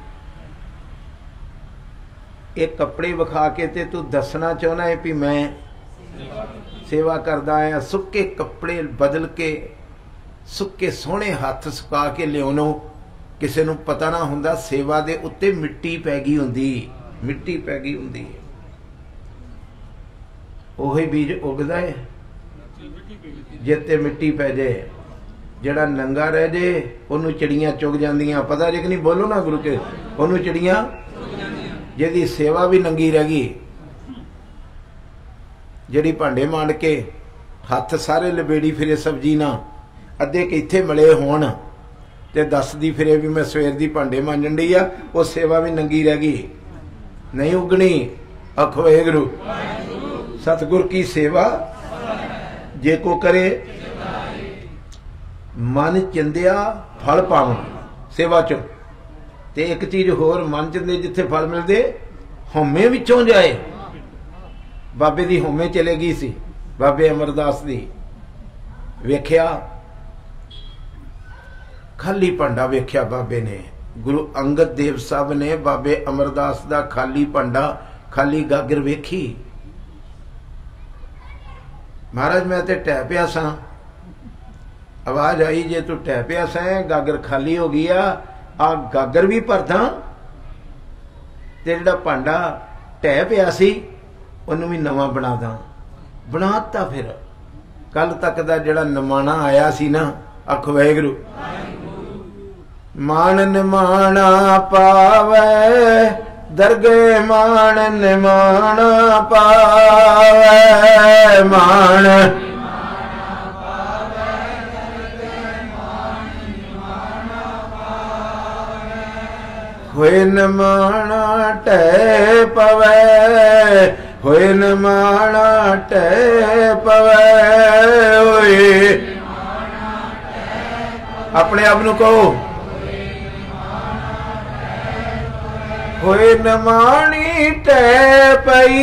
ਇਹ ਕੱਪੜੇ ਵਿਖਾ ਕੇ ਤੇ ਤੂੰ ਦੱਸਣਾ ਚਾਹੁੰਦਾ ਹੈ ਵੀ ਮੈਂ ਸੇਵਾ ਕਰਦਾ ਆ ਸੁੱਕੇ ਕੱਪੜੇ ਬਦਲ ਕੇ, ਸੁੱਕੇ ਸੋਹਣੇ ਹੱਥ ਸੁਕਾ ਕੇ ਲਿਆਉਣੋ। ਕਿਸੇ ਨੂੰ ਪਤਾ ਨਾ ਹੁੰਦਾ ਸੇਵਾ ਦੇ ਉੱਤੇ ਮਿੱਟੀ ਪੈ ਗਈ ਹੁੰਦੀ, ਮਿੱਟੀ ਪੈ ਗਈ ਹੁੰਦੀ ਉਹੀ ਬੀਜ ਉਗਦਾ ਹੈ। ਜਿੱਤੇ ਮਿੱਟੀ ਪੈ ਜਾਏ, ਜਿਹੜਾ ਨੰਗਾ ਰਹਿ ਜੇ ਉਹਨੂੰ ਚਿੜੀਆਂ ਚੁਗ ਜਾਂਦੀਆਂ। ਪਤਾ ਜੇ ਕਿ ਨਹੀਂ, ਬੋਲੋ ਨਾ ਗੁਰੂ ਕੇ, ਉਹਨੂੰ ਚਿੜੀਆਂ ਜਿਹਦੀ ਸੇਵਾ ਵੀ ਨੰਗੀ ਰਹਿ ਗਈ, ਜਿਹੜੀ ਭਾਂਡੇ ਮਾਂਡ ਕੇ ਹੱਥ ਸਾਰੇ ਲਬੇੜੀ ਫਿਰੇ ਸਬਜੀ ਨਾ ਅੱਧੇ ਕਿੱਥੇ ਮਿਲੇ ਹੋਣ ਤੇ ਦੱਸਦੀ ਫਿਰੇ ਵੀ ਮੈਂ ਸਵੇਰ ਦੀ ਭਾਂਡੇ ਮਾਂਜਣ ਡਈ ਆ, ਉਹ ਸੇਵਾ ਵੀ ਨੰਗੀ ਰਹਿ ਗਈ। ਨਹੀਂ ਉਗਣੀ? ਅਖ ਵਾਹਿਗੁਰੂ। ਸਤਿਗੁਰ ਕੀ ਸੇਵਾ? ਜੇ ਕੋ ਕਰੇ, ਮਨ ਚਿੰਦਿਆ ਫਲ ਪਾਵਨ ਸੇਵਾ 'ਚੋਂ। ਤੇ ਇੱਕ ਚੀਜ਼ ਹੋਰ ਮਨ ਚਿੰਦੇ ਜਿੱਥੇ ਫਲ ਮਿਲਦੇ, ਹਉਮੈ ਵਿੱਚੋਂ ਜਾਏ। ਬਾਬੇ ਦੀ ਹਉਮੈ ਚਲੇ ਗਈ ਸੀ, ਬਾਬੇ ਅਮਰਦਾਸ ਦੀ। ਵੇਖਿਆ, ਖਾਲੀ ਭਾਂਡਾ ਵੇਖਿਆ ਬਾਬੇ ਨੇ। ਗੁਰੂ ਅੰਗਦ ਦੇਵ ਸਾਹਿਬ ਨੇ ਬਾਬੇ ਅਮਰਦਾਸ ਦਾ ਖਾਲੀ ਭਾਂਡਾ, ਖਾਲੀ ਗਾਗਰ ਵੇਖੀ। ਮਹਾਰਾਜ, ਮੈਂ ਤੇ ਟਹਿ ਪਿਆ ਸਾਂ। ਆਵਾਜ਼ ਆਈ, ਜੇ ਤੂੰ ਟਹਿ ਪਿਆ ਸਾਂ, ਗਾਗਰ ਖਾਲੀ ਹੋ ਗਈ ਆ ਆ ਗਾਗਰ ਵੀ ਭਰਦਾ। ਤੇ ਜਿਹੜਾ ਭਾਂਡਾ ਟਹਿ ਪਿਆ ਸੀ, ਉਹਨੂੰ ਵੀ ਨਵਾਂ ਬਣਾ ਦਾਂ। ਬਣਾਤਾ ਫਿਰ। ਕੱਲ ਤੱਕ ਦਾ ਜਿਹੜਾ ਨਮਾਣਾ ਆਇਆ ਸੀ ਨਾ ਅਖ ਵੈਗਰੂ ਮਾਨ ਨਿਮਾਣਾ ਪਾਵੇ ਦਰਗੇ ਮਾਨ ਨਿਮਾਣਾ ਪਾਵੇ। ਮਾਨ ਮਾਣਾ ਨਮਾਣਾ ਟੈ ਪਵੇ, ਹੋਏ ਨਮਾਣਾ ਟੈ ਪਵੇ, ਹੋਏ ਆਪਣੇ ਆਪ ਨੂੰ ਕਹੋ, ਹੋਏ ਨਮਾਣੀ ਟੈ ਪਈ,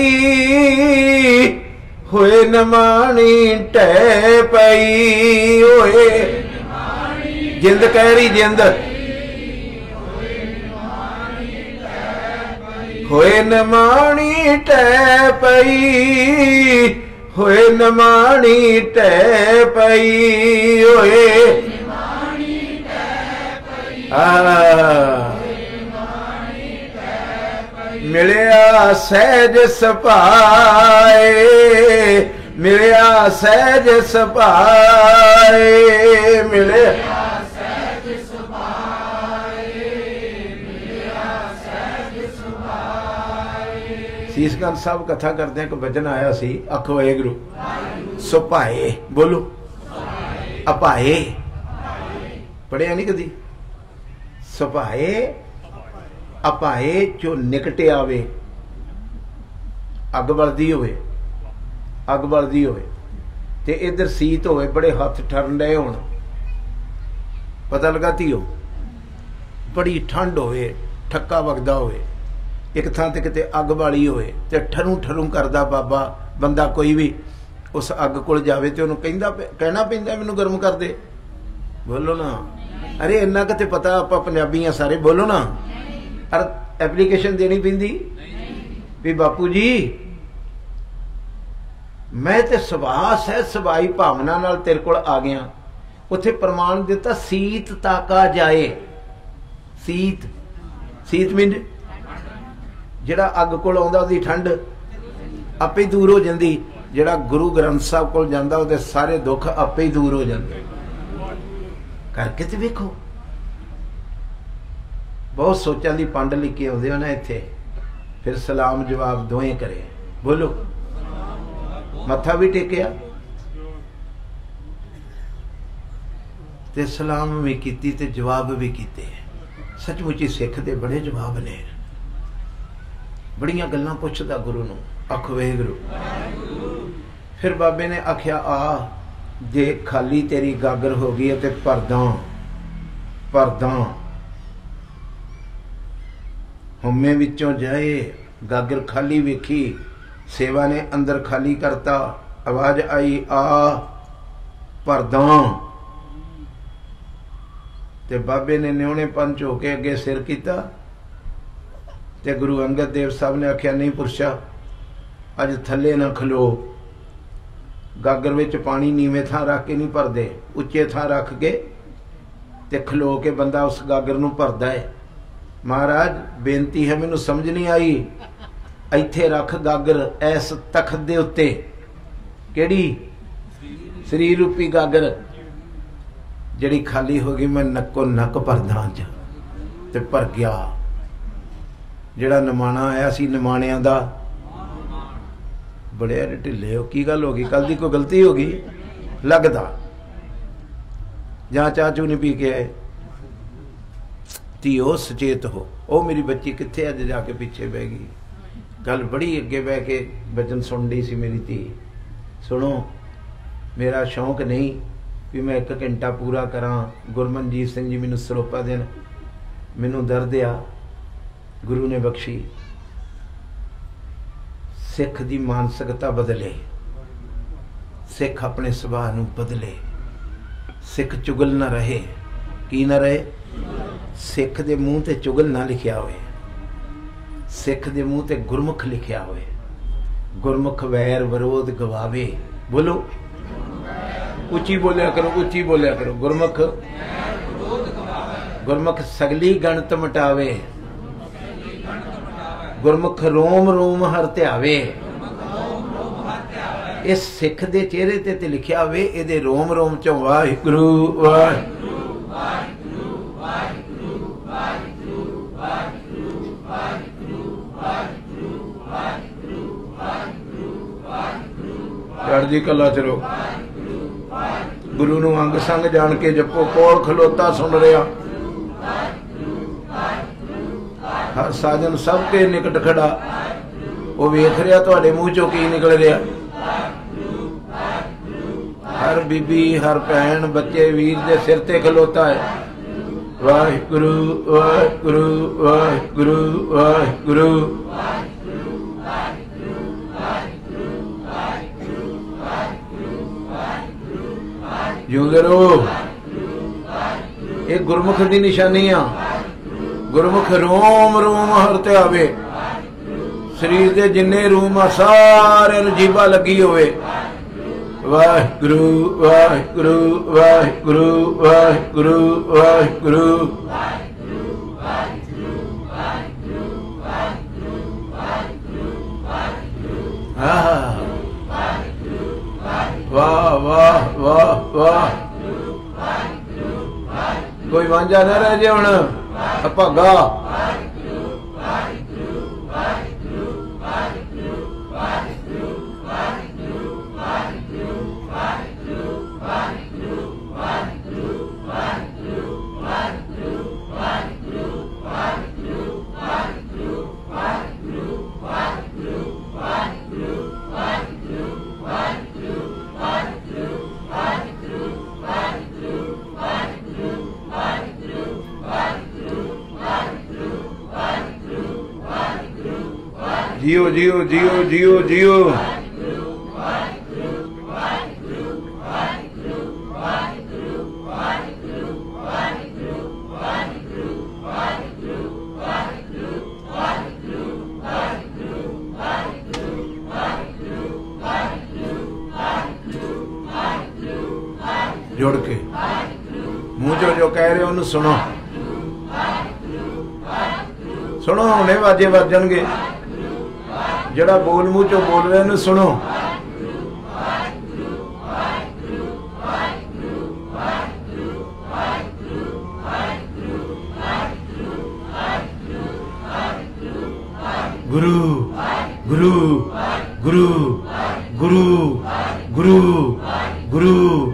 ਹੋਏ ਨਮਾਣੀ ਟੈ ਪਈ ਓਏ ਜਿੰਦ ਕਹਿ ਰਹੀ ਜਿੰਦ। ਹੋਏ ਨਮਾਣੀ ਟੈ ਪਈ, ਹੋਏ ਨਮਾਣੀ ਟੈ ਪਈ, ਹੋਏ ਨਮਾਣੀ ਟੈ ਪਈ। ਆ ਮਿਲਿਆ ਸਹਿਜ ਸਪਾਏ ਮਿਲਿਆ ਸਹਿਜ ਸਪਾਏ ਮਿਲਿਆ ਇਸ ਗੱਲ ਸਾਹਿਬ ਕਥਾ ਕਰਦੇ ਕਿ ਵਜਨ ਆਇਆ ਸੀ, ਅਖ ਵਾਹਿਗੁਰੂ ਸੁਪਾਏ ਬੋਲੋ। ਅਪਾਏ। ਪੜਿਆ ਨਹੀਂ ਕਦੀ? ਸੁਪਾਏ ਅਪਾਏ ਜੋ ਨਿਕਟ ਆਵੇ। ਅੱਗ ਬਲਦੀ ਹੋਵੇ। ਅੱਗ ਬਲਦੀ ਹੋਵੇ। ਤੇ ਇਧਰ ਸੀਤ ਹੋਵੇ, ਬੜੇ ਹੱਥ ਠਰਨ ਡਏ ਹੋਣ। ਪਤਾ ਲਗਾ ਧੀਓ, ਬੜੀ ਠੰਡ ਹੋਵੇ, ਠੱਕਾ ਵਗਦਾ ਹੋਵੇ। ਇੱਕ ਥਾਂ ਤੇ ਕਿਤੇ ਅੱਗ ਵਾਲੀ ਹੋਵੇ ਤੇ ਠਰੂ ਠਰੂ ਕਰਦਾ ਬਾਬਾ, ਬੰਦਾ ਕੋਈ ਵੀ ਉਸ ਅੱਗ ਕੋਲ ਜਾਵੇ ਤੇ ਉਹਨੂੰ ਕਹਿੰਦਾ ਕਹਿਣਾ ਪੈਂਦਾ ਮੈਨੂੰ ਗਰਮ ਕਰ ਦੇ ਬੋਲੋ ਨਾ। ਅਰੇ ਇੰਨਾ ਕਿਤੇ ਪਤਾ ਆਪਾਂ ਪੰਜਾਬੀ ਆ ਸਾਰੇ, ਬੋਲੋ ਨਾ। ਅਰ ਐਪਲੀਕੇਸ਼ਨ ਦੇਣੀ ਪੈਂਦੀ। ਵੀ ਬਾਪੂ ਜੀ, ਮੈਂ ਤੇ ਸੁਭਾਸ ਹੈ, ਸਵਾਈ ਭਾਵਨਾ ਨਾਲ ਤੇਰੇ ਕੋਲ ਆ ਗਿਆ। ਉੱਥੇ ਪ੍ਰਮਾਣ ਦਿੱਤਾ, ਸੀਤ ਤਾਕਾ ਜਾਏ। ਸੀਤ। ਸੀਤ ਮੀਨ ਜਿਹੜਾ ਅੱਗ ਕੋਲ ਆਉਂਦਾ ਉਹਦੀ ਠੰਡ ਆਪੇ ਦੂਰ ਹੋ ਜਾਂਦੀ। ਜਿਹੜਾ ਗੁਰੂ ਗ੍ਰੰਥ ਸਾਹਿਬ ਕੋਲ ਜਾਂਦਾ, ਉਹਦੇ ਸਾਰੇ ਦੁੱਖ ਆਪੇ ਹੀ ਦੂਰ ਹੋ ਜਾਂਦੇ। ਕਰਕੇ ਤੇ ਵੇਖੋ। ਬਹੁਤ ਸੋਚਾਂ ਦੀ ਪੰਡ ਲਿਖ ਕੇ ਆਉਂਦੇ ਹੋ ਨਾ ਇੱਥੇ। ਫਿਰ ਸਲਾਮ ਜਵਾਬ ਦੋਵੇਂ ਕਰੇ। ਬੋਲੋ। ਮੱਥਾ ਵੀ ਟੇਕਿਆ। ਤੇ ਸਲਾਮ ਵੀ ਕੀਤੀ ਤੇ ਜਵਾਬ ਵੀ ਕੀਤੇ। ਸੱਚਮੁੱਚ ਸਿੱਖ ਦੇ ਬੜੇ ਜਵਾਬ ਨੇ। ਬੜੀਆਂ ਗੱਲਾਂ ਪੁੱਛਦਾ ਗੁਰੂ ਨੂੰ ਅਖ ਵੇਗਰੂ ਫਿਰ ਬਾਬੇ ਨੇ ਆਖਿਆ ਆ ਜੇ ਖਾਲੀ ਤੇਰੀ ਗਾਗਰ ਹੋ ਗਈ ਤੇ ਪਰਦਾ ਪਰਦਾ ਹਉਮੈ ਵਿੱਚੋਂ ਜਾਏ, ਗਾਗਰ ਖਾਲੀ ਵੇਖੀ, ਸੇਵਾ ਨੇ ਅੰਦਰ ਖਾਲੀ ਕਰਤਾ, ਆਵਾਜ਼ ਆਈ ਆ ਪਰਦਾ ਤੇ ਬਾਬੇ ਨੇ ਨਿਉਣੇ ਪੰਚ ਹੋ ਕੇ ਅੱਗੇ ਸਿਰ ਕੀਤਾ ਤੇ ਗੁਰੂ ਅੰਗਦ ਦੇਵ ਸਾਹਿਬ ਨੇ ਆਖਿਆ, ਨਹੀਂ ਪੁਰਸ਼ਾ, ਅੱਜ ਥੱਲੇ ਨਾ ਖਲੋ। ਗਾਗਰ ਵਿੱਚ ਪਾਣੀ ਨੀਵੇਂ ਥਾਂ ਰੱਖ ਕੇ ਨਹੀਂ ਭਰਦੇ, ਉੱਚੇ ਥਾਂ ਰੱਖ ਕੇ ਤੇ ਖਲੋ ਕੇ ਬੰਦਾ ਉਸ ਗਾਗਰ ਨੂੰ ਭਰਦਾ ਹੈ ਮਹਾਰਾਜ, ਬੇਨਤੀ ਹੈ, ਮੈਨੂੰ ਸਮਝ ਨਹੀਂ ਆਈ। ਇੱਥੇ ਰੱਖ ਗਾਗਰ ਐਸ ਤਖਤ ਦੇ ਉੱਤੇ। ਕਿਹੜੀ? ਸਰੀਰ ਰੂਪੀ ਗਾਗਰ। ਜਿਹੜੀ ਖਾਲੀ ਹੋ ਗਈ, ਮੈਂ ਨੱਕੋ ਨੱਕ ਭਰਦਾ ਅੱਜ ਤੇ ਭਰ ਗਿਆ। ਜਿਹੜਾ ਨਿਮਾਣਾ ਆਇਆ ਸੀ ਨਿਮਾਣਿਆਂ ਦਾ ਬੜੇ ਢਿੱਲੇ ਹੋ, ਕੀ ਗੱਲ ਹੋ ਗਈ? ਕੱਲ ਦੀ ਕੋਈ ਗਲਤੀ ਹੋ ਗਈ? ਲੱਗਦਾ। ਜਾਂ ਚਾਚੂ ਨਹੀਂ ਪੀ ਕੇ ਆਏ? ਧੀਓ, ਸੁਚੇਤ ਹੋ। ਉਹ ਮੇਰੀ ਬੱਚੀ ਕਿੱਥੇ ਅੱਜ ਜਾ ਕੇ ਪਿੱਛੇ ਬਹਿ ਗਈ? ਗੱਲ ਬੜੀ ਅੱਗੇ ਬਹਿ ਕੇ ਬਚਨ ਸੁਣਦੀ ਸੀ ਮੇਰੀ ਧੀ। ਸੁਣੋ, ਮੇਰਾ ਸ਼ੌਂਕ ਨਹੀਂ ਵੀ ਮੈਂ ਇੱਕ ਘੰਟਾ ਪੂਰਾ ਕਰਾਂ। ਗੁਰਮਨਜੀਤ ਸਿੰਘ ਜੀ ਮੈਨੂੰ ਸਰੋਪਾ ਦੇਣ। ਮੈਨੂੰ ਦਰਦ ਆ। ਗੁਰੂ ਨੇ ਬਖਸ਼ੀ। ਸਿੱਖ ਦੀ ਮਾਨਸਿਕਤਾ ਬਦਲੇ। ਸਿੱਖ ਆਪਣੇ ਸੁਭਾਅ ਨੂੰ ਬਦਲੇ। ਸਿੱਖ ਚੁਗਲ ਨਾ ਰਹੇ। ਕੀ ਨਾ ਰਹੇ? ਸਿੱਖ ਦੇ ਮੂੰਹ ਤੇ ਚੁਗਲ ਨਾ ਲਿਖਿਆ ਹੋਵੇ। ਸਿੱਖ ਦੇ ਮੂੰਹ ਤੇ ਗੁਰਮੁਖ ਲਿਖਿਆ ਹੋਵੇ। ਗੁਰਮੁਖ ਵੈਰ ਵਿਰੋਧ ਗਵਾਵੇ। ਬੋਲੋ। ਉੱਚੀ ਬੋਲਿਆ ਕਰੋ, ਉੱਚੀ ਬੋਲਿਆ ਕਰੋ। ਗੁਰਮੁਖ। ਗੁਰਮੁਖ ਸਗਲੀ ਗਣਤ ਮਟਾਵੇ। ਗੁਰਮੁਖ ਰੋਮ ਰੋਮ ਹਰ ਧਿਆਵੇ। ਇਸ ਸਿੱਖ ਦੇ ਚਿਹਰੇ ਤੇ ਤੇ ਲਿਖਿਆ ਹੋਵੇ, ਇਹਦੇ ਰੋਮ ਰੋਮ ਚੋਂ ਵਾਹਿਗੁਰੂ ਵਾਹਿਗੁਰੂ। ਵਾਹਿਗੁਰੂ ਵਾਹਿਗੁਰੂ ਵਾਹਿਗੁਰੂ ਵਾਹਿਗੁਰੂ ਵਾਹਿਗੁਰੂ ਵਾਹਿਗੁਰੂ ਵਾਹਿਗੁਰੂ ਵਾਹਿਗੁਰੂ ਚੜ੍ਹਦੀ ਕਲਾ ਚਲੋ ਗੁਰੂ ਨੂੰ ਅੰਗ ਸੰਗ ਜਾਣ ਕੇ ਜਪੋ, ਕੋਲ ਖਲੋਤਾ ਸੁਣ ਰਿਹਾ। ਹਰ ਸਾਜਨ ਸਭ ਕੇ ਨਿਕਟ ਖੜਾ। ਉਹ ਵੇਖ ਰਿਹਾ ਤੁਹਾਡੇ ਮੂੰਹ ਚੋਂ ਕੀ ਨਿਕਲ ਰਿਹਾ। ਹਰ ਬੀਬੀ, ਹਰ ਭੈਣ, ਬੱਚੇ, ਵੀਰ ਦੇ ਸਿਰ ਤੇ ਖਲੋਤਾ ਹੈ। ਵਾਹਿਗੁਰੂ ਵਾਹਿਗੁਰੂ ਵਾਹਿਗੁਰੂ ਵਾਹਿਗੁਰੂ। ਜਿਉਂਦੇ ਰਹੋ ਇਹ ਗੁਰਮੁਖ ਦੀ ਨਿਸ਼ਾਨੀ ਆ। ਗੁਰਮੁਖ ਰੋਮ ਰੋਮ ਹਰ ਤੇ ਆਵੇ। ਸਰੀਰ ਦੇ ਜਿੰਨੇ ਰੂਮ ਆ ਸਾਰਿਆਂ ਨੂੰ ਜੀਭਾ ਲੱਗੀ ਹੋਵੇ। ਵਾਹਿਗੁਰੂ ਵਾਹਿਗੁਰੂ ਵਾਹਿਗੁਰੂ ਵਾਹਿਗੁਰੂ ਵਾਹਿਗੁਰੂ। ਆਹ। ਵਾਹ ਵਾਹ ਵਾਹ ਵਾਹ। ਕੋਈ ਵਾਂਝਾ ਨਾ ਰਹਿ ਜੇ ਹੁਣ। அப்பா கா Body. ਜਿਓ ਜਿਓ ਜਿਓ ਜਿਓ ਜਿਓ। ਜੁੜ ਕੇ। ਮੂੰਹ ਚੋਂ ਜੋ ਕਹਿ ਰਹੇ, ਉਹਨੂੰ ਸੁਣੋ। ਸੁਣੋ, ਹੁਣੇ ਵਾਜੇ ਵੱਜਣਗੇ ਜਿਹੜਾ ਬੋਲ ਮੂੰਹ ਚੋਂ ਬੋਲ ਰਿਹਾ ਉਹਨੂੰ ਸੁਣੋ। ਗੁਰੂ ਗੁਰੂ ਗੁਰੂ ਗੁਰੂ ਗੁਰੂ ਗੁਰੂ ਗੁਰੂ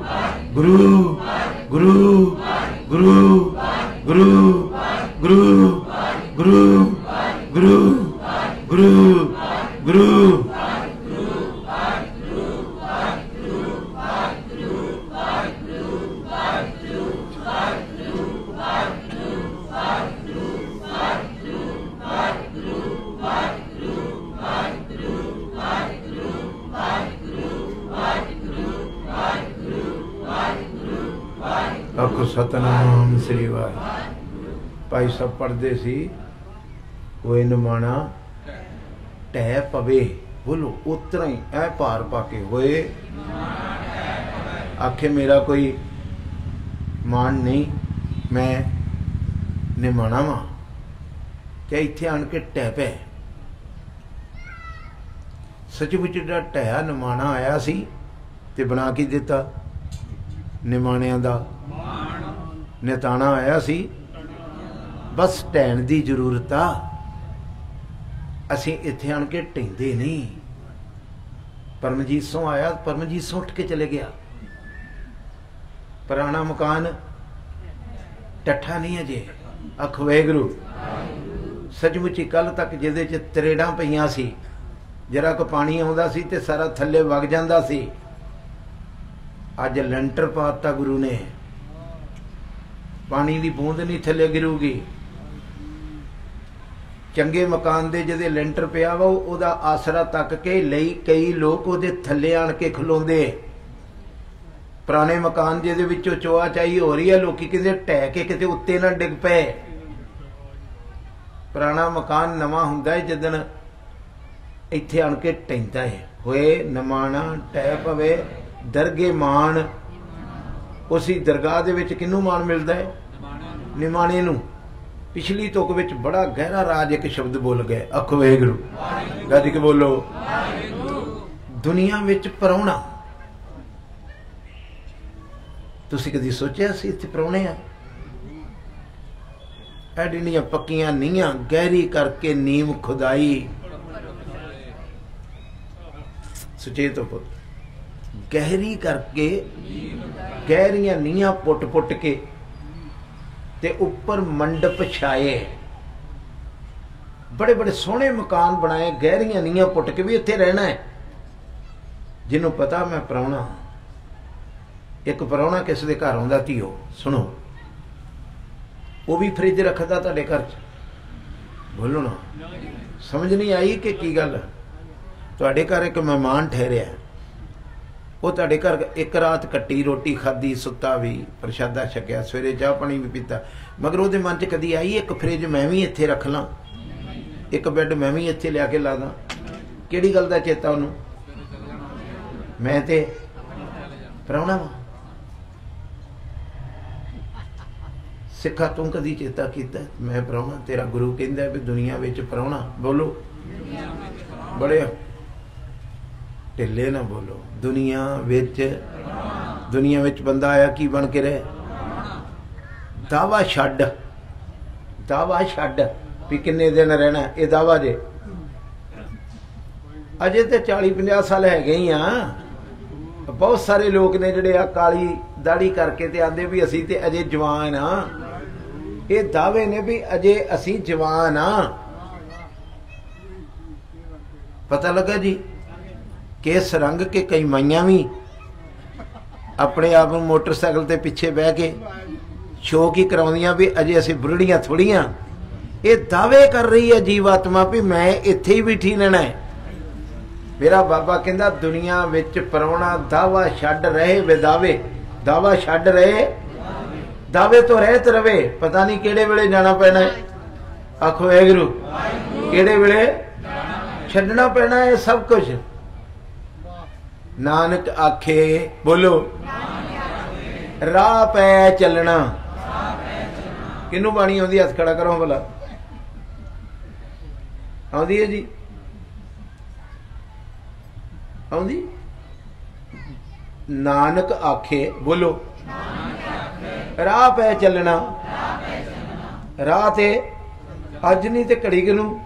ਪੜਦੇ ਸੀ ਕੋਈ ਨਮਾਣਾ ਟਹਿ ਪਵੇ। ਬੋਲੋ ਉਤਰਾ ਹੀ ਐ ਭਾਰ ਪਾ ਕੇ ਹੋਏ। ਆਖੇ ਮੇਰਾ ਕੋਈ ਮਾਨ ਨਹੀਂ ਮੈਂ ਨਿਮਾਣਾ ਵਾਂ। ਤੇ ਇੱਥੇ ਆਣ ਕੇ ਟਹਿ ਪੈ। ਸੱਚਮੁੱਚ ਜਿਹੜਾ ਟਹਿਆ ਨਿਮਾਣਾ ਆਇਆ ਸੀ ਤੇ ਬਣਾ ਕੇ ਦਿੱਤਾ? ਨਿਮਾਣਿਆਂ ਦਾ ਨਿਤਾਣਾ ਆਇਆ ਸੀ। ਬਸ ਟੈਣ ਦੀ ਜ਼ਰੂਰਤ ਆ। ਅਸੀਂ ਇੱਥੇ ਆਣ ਕੇ ਢੈਂਦੇ ਨਹੀਂ। ਪਰਮਜੀਤ ਸਿੰਘ ਆਇਆ, ਪਰਮਜੀਤ ਸਿੰਘ ਉੱਠ ਕੇ ਚਲੇ ਗਿਆ। ਪੁਰਾਣਾ ਮਕਾਨ ਟੱਠਾ ਨਹੀਂ ਅਜੇ ਅਖਵੇ ਵੈਗਰੂ ਸੱਚਮੁੱਚੀ ਕੱਲ ਤੱਕ ਜਿਹਦੇ ਚ ਤਰੇੜਾਂ ਪਈਆਂ ਸੀ, ਜਰਾ ਕੋ ਪਾਣੀ ਆਉਂਦਾ ਸੀ ਤੇ ਸਾਰਾ ਥੱਲੇ ਵਗ ਜਾਂਦਾ ਸੀ। ਅੱਜ ਲੈਂਟਰ ਪਾਤਾ ਗੁਰੂ ਨੇ। ਪਾਣੀ ਦੀ ਬੂੰਦ ਨਹੀਂ ਥੱਲੇ ਗਿਰੂਗੀ। ਚੰਗੇ ਮਕਾਨ ਦੇ ਜਿਹਦੇ ਲੈਂਟਰ ਪਿਆ ਵਾ ਉਹਦਾ ਆਸਰਾ ਤੱਕ ਕੇ ਲਈ ਕਈ ਲੋਕ ਉਹਦੇ ਥੱਲੇ ਆਣ ਕੇ ਖਲੋਂਦੇ। ਪੁਰਾਣੇ ਮਕਾਨ ਜਿਹਦੇ ਵਿੱਚੋਂ ਚੋਆ ਚਾਈ ਹੋ ਰਹੀ ਹੈ ਲੋਕੀ ਕਹਿੰਦੇ ਟਹਿ ਕੇ ਕਿਤੇ ਉੱਤੇ ਨਾ ਡਿੱਗ ਪਏ। ਪੁਰਾਣਾ ਮਕਾਨ ਨਵਾਂ ਹੁੰਦਾ ਹੈ ਜਦਨ ਇੱਥੇ ਆਣ ਕੇ ਟੈਂਦਾ ਹੈ ਹੋਏ ਨਮਾਣਾ ਟਹਿ ਪਵੇ, ਦਰਗੇ ਮਾਣ। ਉਸੇ ਦਰਗਾਹ ਦੇ ਵਿੱਚ ਕਿੰਨੂੰ ਮਾਣ ਮਿਲਦਾ ਹੈ ਨਿਮਾਣੇ ਨੂੰ। ਪਿਛਲੀ ਤੁਕ ਵਿੱਚ ਬੜਾ ਗਹਿਰਾ ਰਾਜ ਇੱਕ ਸ਼ਬਦ ਬੋਲ ਗਏ, ਅਖ ਵੇਗਰੂ ਗੱਜ ਕੇ ਬੋਲੋ। ਦੁਨੀਆ ਵਿੱਚ ਪਰਉਣਾ ਤੁਸੀਂ ਕਦੀ ਸੋਚਿਆ ਸੀ ਇੱਥੇ ਪਰਉਣੇ ਆ? ਐਡੀਆਂ ਪੱਕੀਆਂ ਨੀਆਂ ਗਹਿਰੀ ਕਰਕੇ ਨੀਮ ਖੁਦਾਈ। ਸੁਚੇਤ ਹੋ ਗਹਿਰੀ ਕਰਕੇ, ਗਹਿਰੀਆਂ ਨੀਆਂ ਪੁੱਟ-ਪੁੱਟ ਕੇ ਤੇ ਉੱਪਰ ਮੰਡਪ ਛਾਏ। ਬੜੇ ਬੜੇ ਸੋਹਣੇ ਮਕਾਨ ਬਣਾਏ, ਗਹਿਰੀਆਂ ਨੀਆਂ ਪੁੱਟ ਕੇ ਵੀ ਇੱਥੇ ਰਹਿਣਾ ਹੈ। ਜਿਹਨੂੰ ਪਤਾ ਮੈਂ ਪਰਾਉਣਾ ਇੱਕ ਪਰਾਉਣਾ ਕਿਸ ਦੇ ਘਰ ਆਉਂਦਾ ਧੀਓ, ਸੁਣੋ। ਉਹ ਵੀ ਫ੍ਰਿਜ ਰੱਖਦਾ ਤੁਹਾਡੇ ਘਰ 'ਚ? ਬੋਲੋ ਨਾ। ਸਮਝ ਨਹੀਂ ਆਈ ਕਿ ਕੀ ਗੱਲ? ਤੁਹਾਡੇ ਘਰ ਇੱਕ ਮਹਿਮਾਨ ਠਹਿਰਿਆ। ਉਹ ਤੁਹਾਡੇ ਘਰ ਇੱਕ ਰਾਤ ਕੱਟੀ, ਰੋਟੀ ਖਾਧੀ, ਸੁੱਤਾ ਵੀ, ਪ੍ਰਸ਼ਾਦਾ ਛਕਿਆ, ਸਵੇਰੇ ਚਾਹ ਪਾਣੀ ਵੀ ਪੀਤਾ। ਮਗਰ ਉਹਦੇ ਮਨ 'ਚ ਕਦੀ ਆਈ ਇੱਕ ਫ੍ਰਿਜ ਮੈਂ ਵੀ ਇੱਥੇ ਰੱਖ ਲਾਂ। ਇੱਕ ਬੈੱਡ ਮੈਂ ਵੀ ਇੱਥੇ ਲਿਆ ਕੇ ਲਾ ਦਾਂ। ਕਿਹੜੀ ਗੱਲ ਦਾ ਚੇਤਾ ਉਹਨੂੰ? ਮੈਂ ਤੇ ਪ੍ਰਾਹੁਣਾ ਵਾਂ। ਸਿੱਖਾ ਤੂੰ ਕਦੀ ਚੇਤਾ ਕੀਤਾ? ਮੈਂ ਪ੍ਰਾਹੁਣਾ, ਤੇਰਾ ਗੁਰੂ ਕਹਿੰਦਾ ਵੀ ਦੁਨੀਆ ਵਿੱਚ ਪ੍ਰਾਹੁਣਾ। ਬੋਲੋ। ਬੜੇ ਢਿੱਲੇ ਨਾ ਬੋਲੋ। ਦੁਨੀਆ ਵਿੱਚ ਦੁਨੀਆ ਵਿੱਚ ਬੰਦਾ ਆਇਆ ਕੀ ਬਣ ਕੇ ਰਹੇ? ਦਾਵਾ ਛੱਡ। ਦਾਵਾ ਛੱਡ ਵੀ ਕਿੰਨੇ ਦਿਨ ਰਹਿਣਾ, ਇਹ ਦਾਵਾ ਜੇ। ਅਜੇ ਤੇ 40 50 ਸਾਲ ਹੈਗੇ ਹੀ ਆ। ਬਹੁਤ ਸਾਰੇ ਲੋਕ ਨੇ ਜਿਹੜੇ ਆ ਕਾਲੀ ਦਾੜੀ ਕਰਕੇ ਤੇ ਆਂਦੇ ਵੀ ਅਸੀਂ ਤੇ ਅਜੇ ਜਵਾਨ ਆ। ਇਹ ਦਾਅਵੇ ਨੇ ਵੀ ਅਜੇ ਅਸੀਂ ਜਵਾਨ ਆ। ਪਤਾ ਲੱਗਾ ਜੀ? ਕਿਸ ਰੰਗ ਕੇ ਕਈ ਮਾਈਆਂ ਵੀ ਆਪਣੇ ਆਪ ਨੂੰ ਮੋਟਰਸਾਈਕਲ ਤੇ ਪਿੱਛੇ ਬਹਿ ਕੇ ਸ਼ੋਕ ਹੀ ਕਰਾਉਂਦੀਆਂ ਵੀ ਅਜੇ ਅਸੀਂ ਬੁਰੜੀਆਂ ਥੋੜੀਆਂ। ਇਹ ਦਾਅਵੇ ਕਰ ਰਹੀ ਹੈ ਜੀਵਾਤਮਾ ਵੀ ਮੈਂ ਇੱਥੇ ਹੀ ਬਿਠੀ ਰਹਿਣਾ ਹੈ। ਮੇਰਾ ਬਾਬਾ ਕਹਿੰਦਾ, ਦੁਨੀਆ ਵਿੱਚ ਪਰਉਣਾ ਦਾਵਾ ਛੱਡ ਰਹੇ ਵਿਦਾਵੇ ਦਾਵਾ ਛੱਡ ਰਹੇ? ਦਾਵੇ ਤੋਂ ਰਹਿਤ ਰਵੇ। ਪਤਾ ਨਹੀਂ ਕਿਹੜੇ ਵੇਲੇ ਜਾਣਾ ਪੈਣਾ ਹੈ। ਆਖੋ ਏ ਗੁਰੂ ਕਿਹੜੇ ਵੇਲੇ? ਛੱਡਣਾ ਪੈਣਾ ਹੈ ਸਭ ਕੁਝ ਨਾਨਕ ਆਖੇ, ਬੋਲੋ। ਰਾਹ ਪੈ ਚੱਲਣਾ। ਕਿਨੂੰ ਬਾਣੀ ਆਉਂਦੀ ਹੱਥ ਖੜਾ ਕਰੋ ਭਲਾ। ਆਉਂਦੀ ਹੈ ਜੀ? ਆਉਂਦੀ? ਨਾਨਕ ਆਖੇ, ਬੋਲੋ। ਰਾਹ ਪੈ ਚੱਲਣਾ। ਰਾਹ ਤੇ ਅੱਜ ਨਹੀਂ ਤੇ ਘੜੀ ਕੁ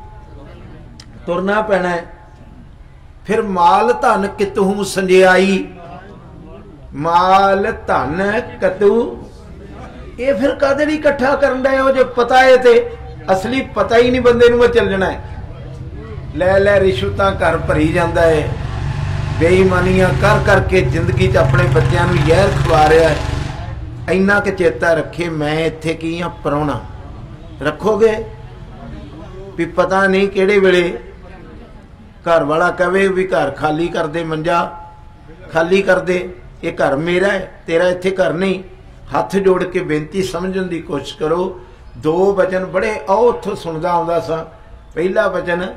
ਤੁਰਨਾ ਪੈਣਾ ਹੈ। ਫਿਰ ਮਾਲ ਧਨ ਕਿਤਹੂ ਸੰਜਿਆਈ ਮਾਲ ਧਨ ਕਤੂ ਇਹ ਫਿਰ ਕਾਦੇ ਲਈ ਇਕੱਠਾ ਕਰਨ ਦਾ ਉਹ ਜੋ ਪਤਾ ਹੈ ਤੇ ਅਸਲੀ ਪਤਾ ਹੀ ਨਹੀਂ ਬੰਦੇ ਨੂੰ ਮੈਂ ਚੱਲ ਜਣਾ ਲੈ ਲੈ ਰਿਸ਼ਵਤਾਂ ਘਰ ਭਰੀ ਜਾਂਦਾ ਹੈ। ਬੇਈਮਾਨੀਆਂ ਕਰ ਕਰਕੇ ਜ਼ਿੰਦਗੀ 'ਚ ਆਪਣੇ ਬੱਚਿਆਂ ਨੂੰ ਜ਼ਹਿਰ ਖਵਾ ਰਿਹਾ ਹੈ। ਇੰਨਾ ਕਿ ਚੇਤਾ ਰੱਖੇ ਮੈਂ ਇੱਥੇ ਕੀ ਆ ਪਰਉਣਾ ਰੱਖੋਗੇ? ਵੀ ਪਤਾ ਨਹੀਂ ਕਿਹੜੇ ਵੇਲੇ ਘਰ ਵਾਲਾ ਕਵੇ ਵੀ ਘਰ ਖਾਲੀ ਕਰ ਦੇ ਮੰਜਾ, ਖਾਲੀ ਕਰ ਦੇ ਇਹ ਘਰ ਮੇਰਾ ਹੈ, ਤੇਰਾ ਇੱਥੇ ਘਰ ਨਹੀਂ। ਹੱਥ ਜੋੜ ਕੇ ਬੇਨਤੀ ਸਮਝਣ ਦੀ ਕੋਸ਼ਿਸ਼ ਕਰੋ। ਦੋ ਬਚਨ ਬੜੇ ਔਥ ਸੁਣਦਾ ਆਉਂਦਾ ਸਾਂ। ਪਹਿਲਾ ਬਚਨ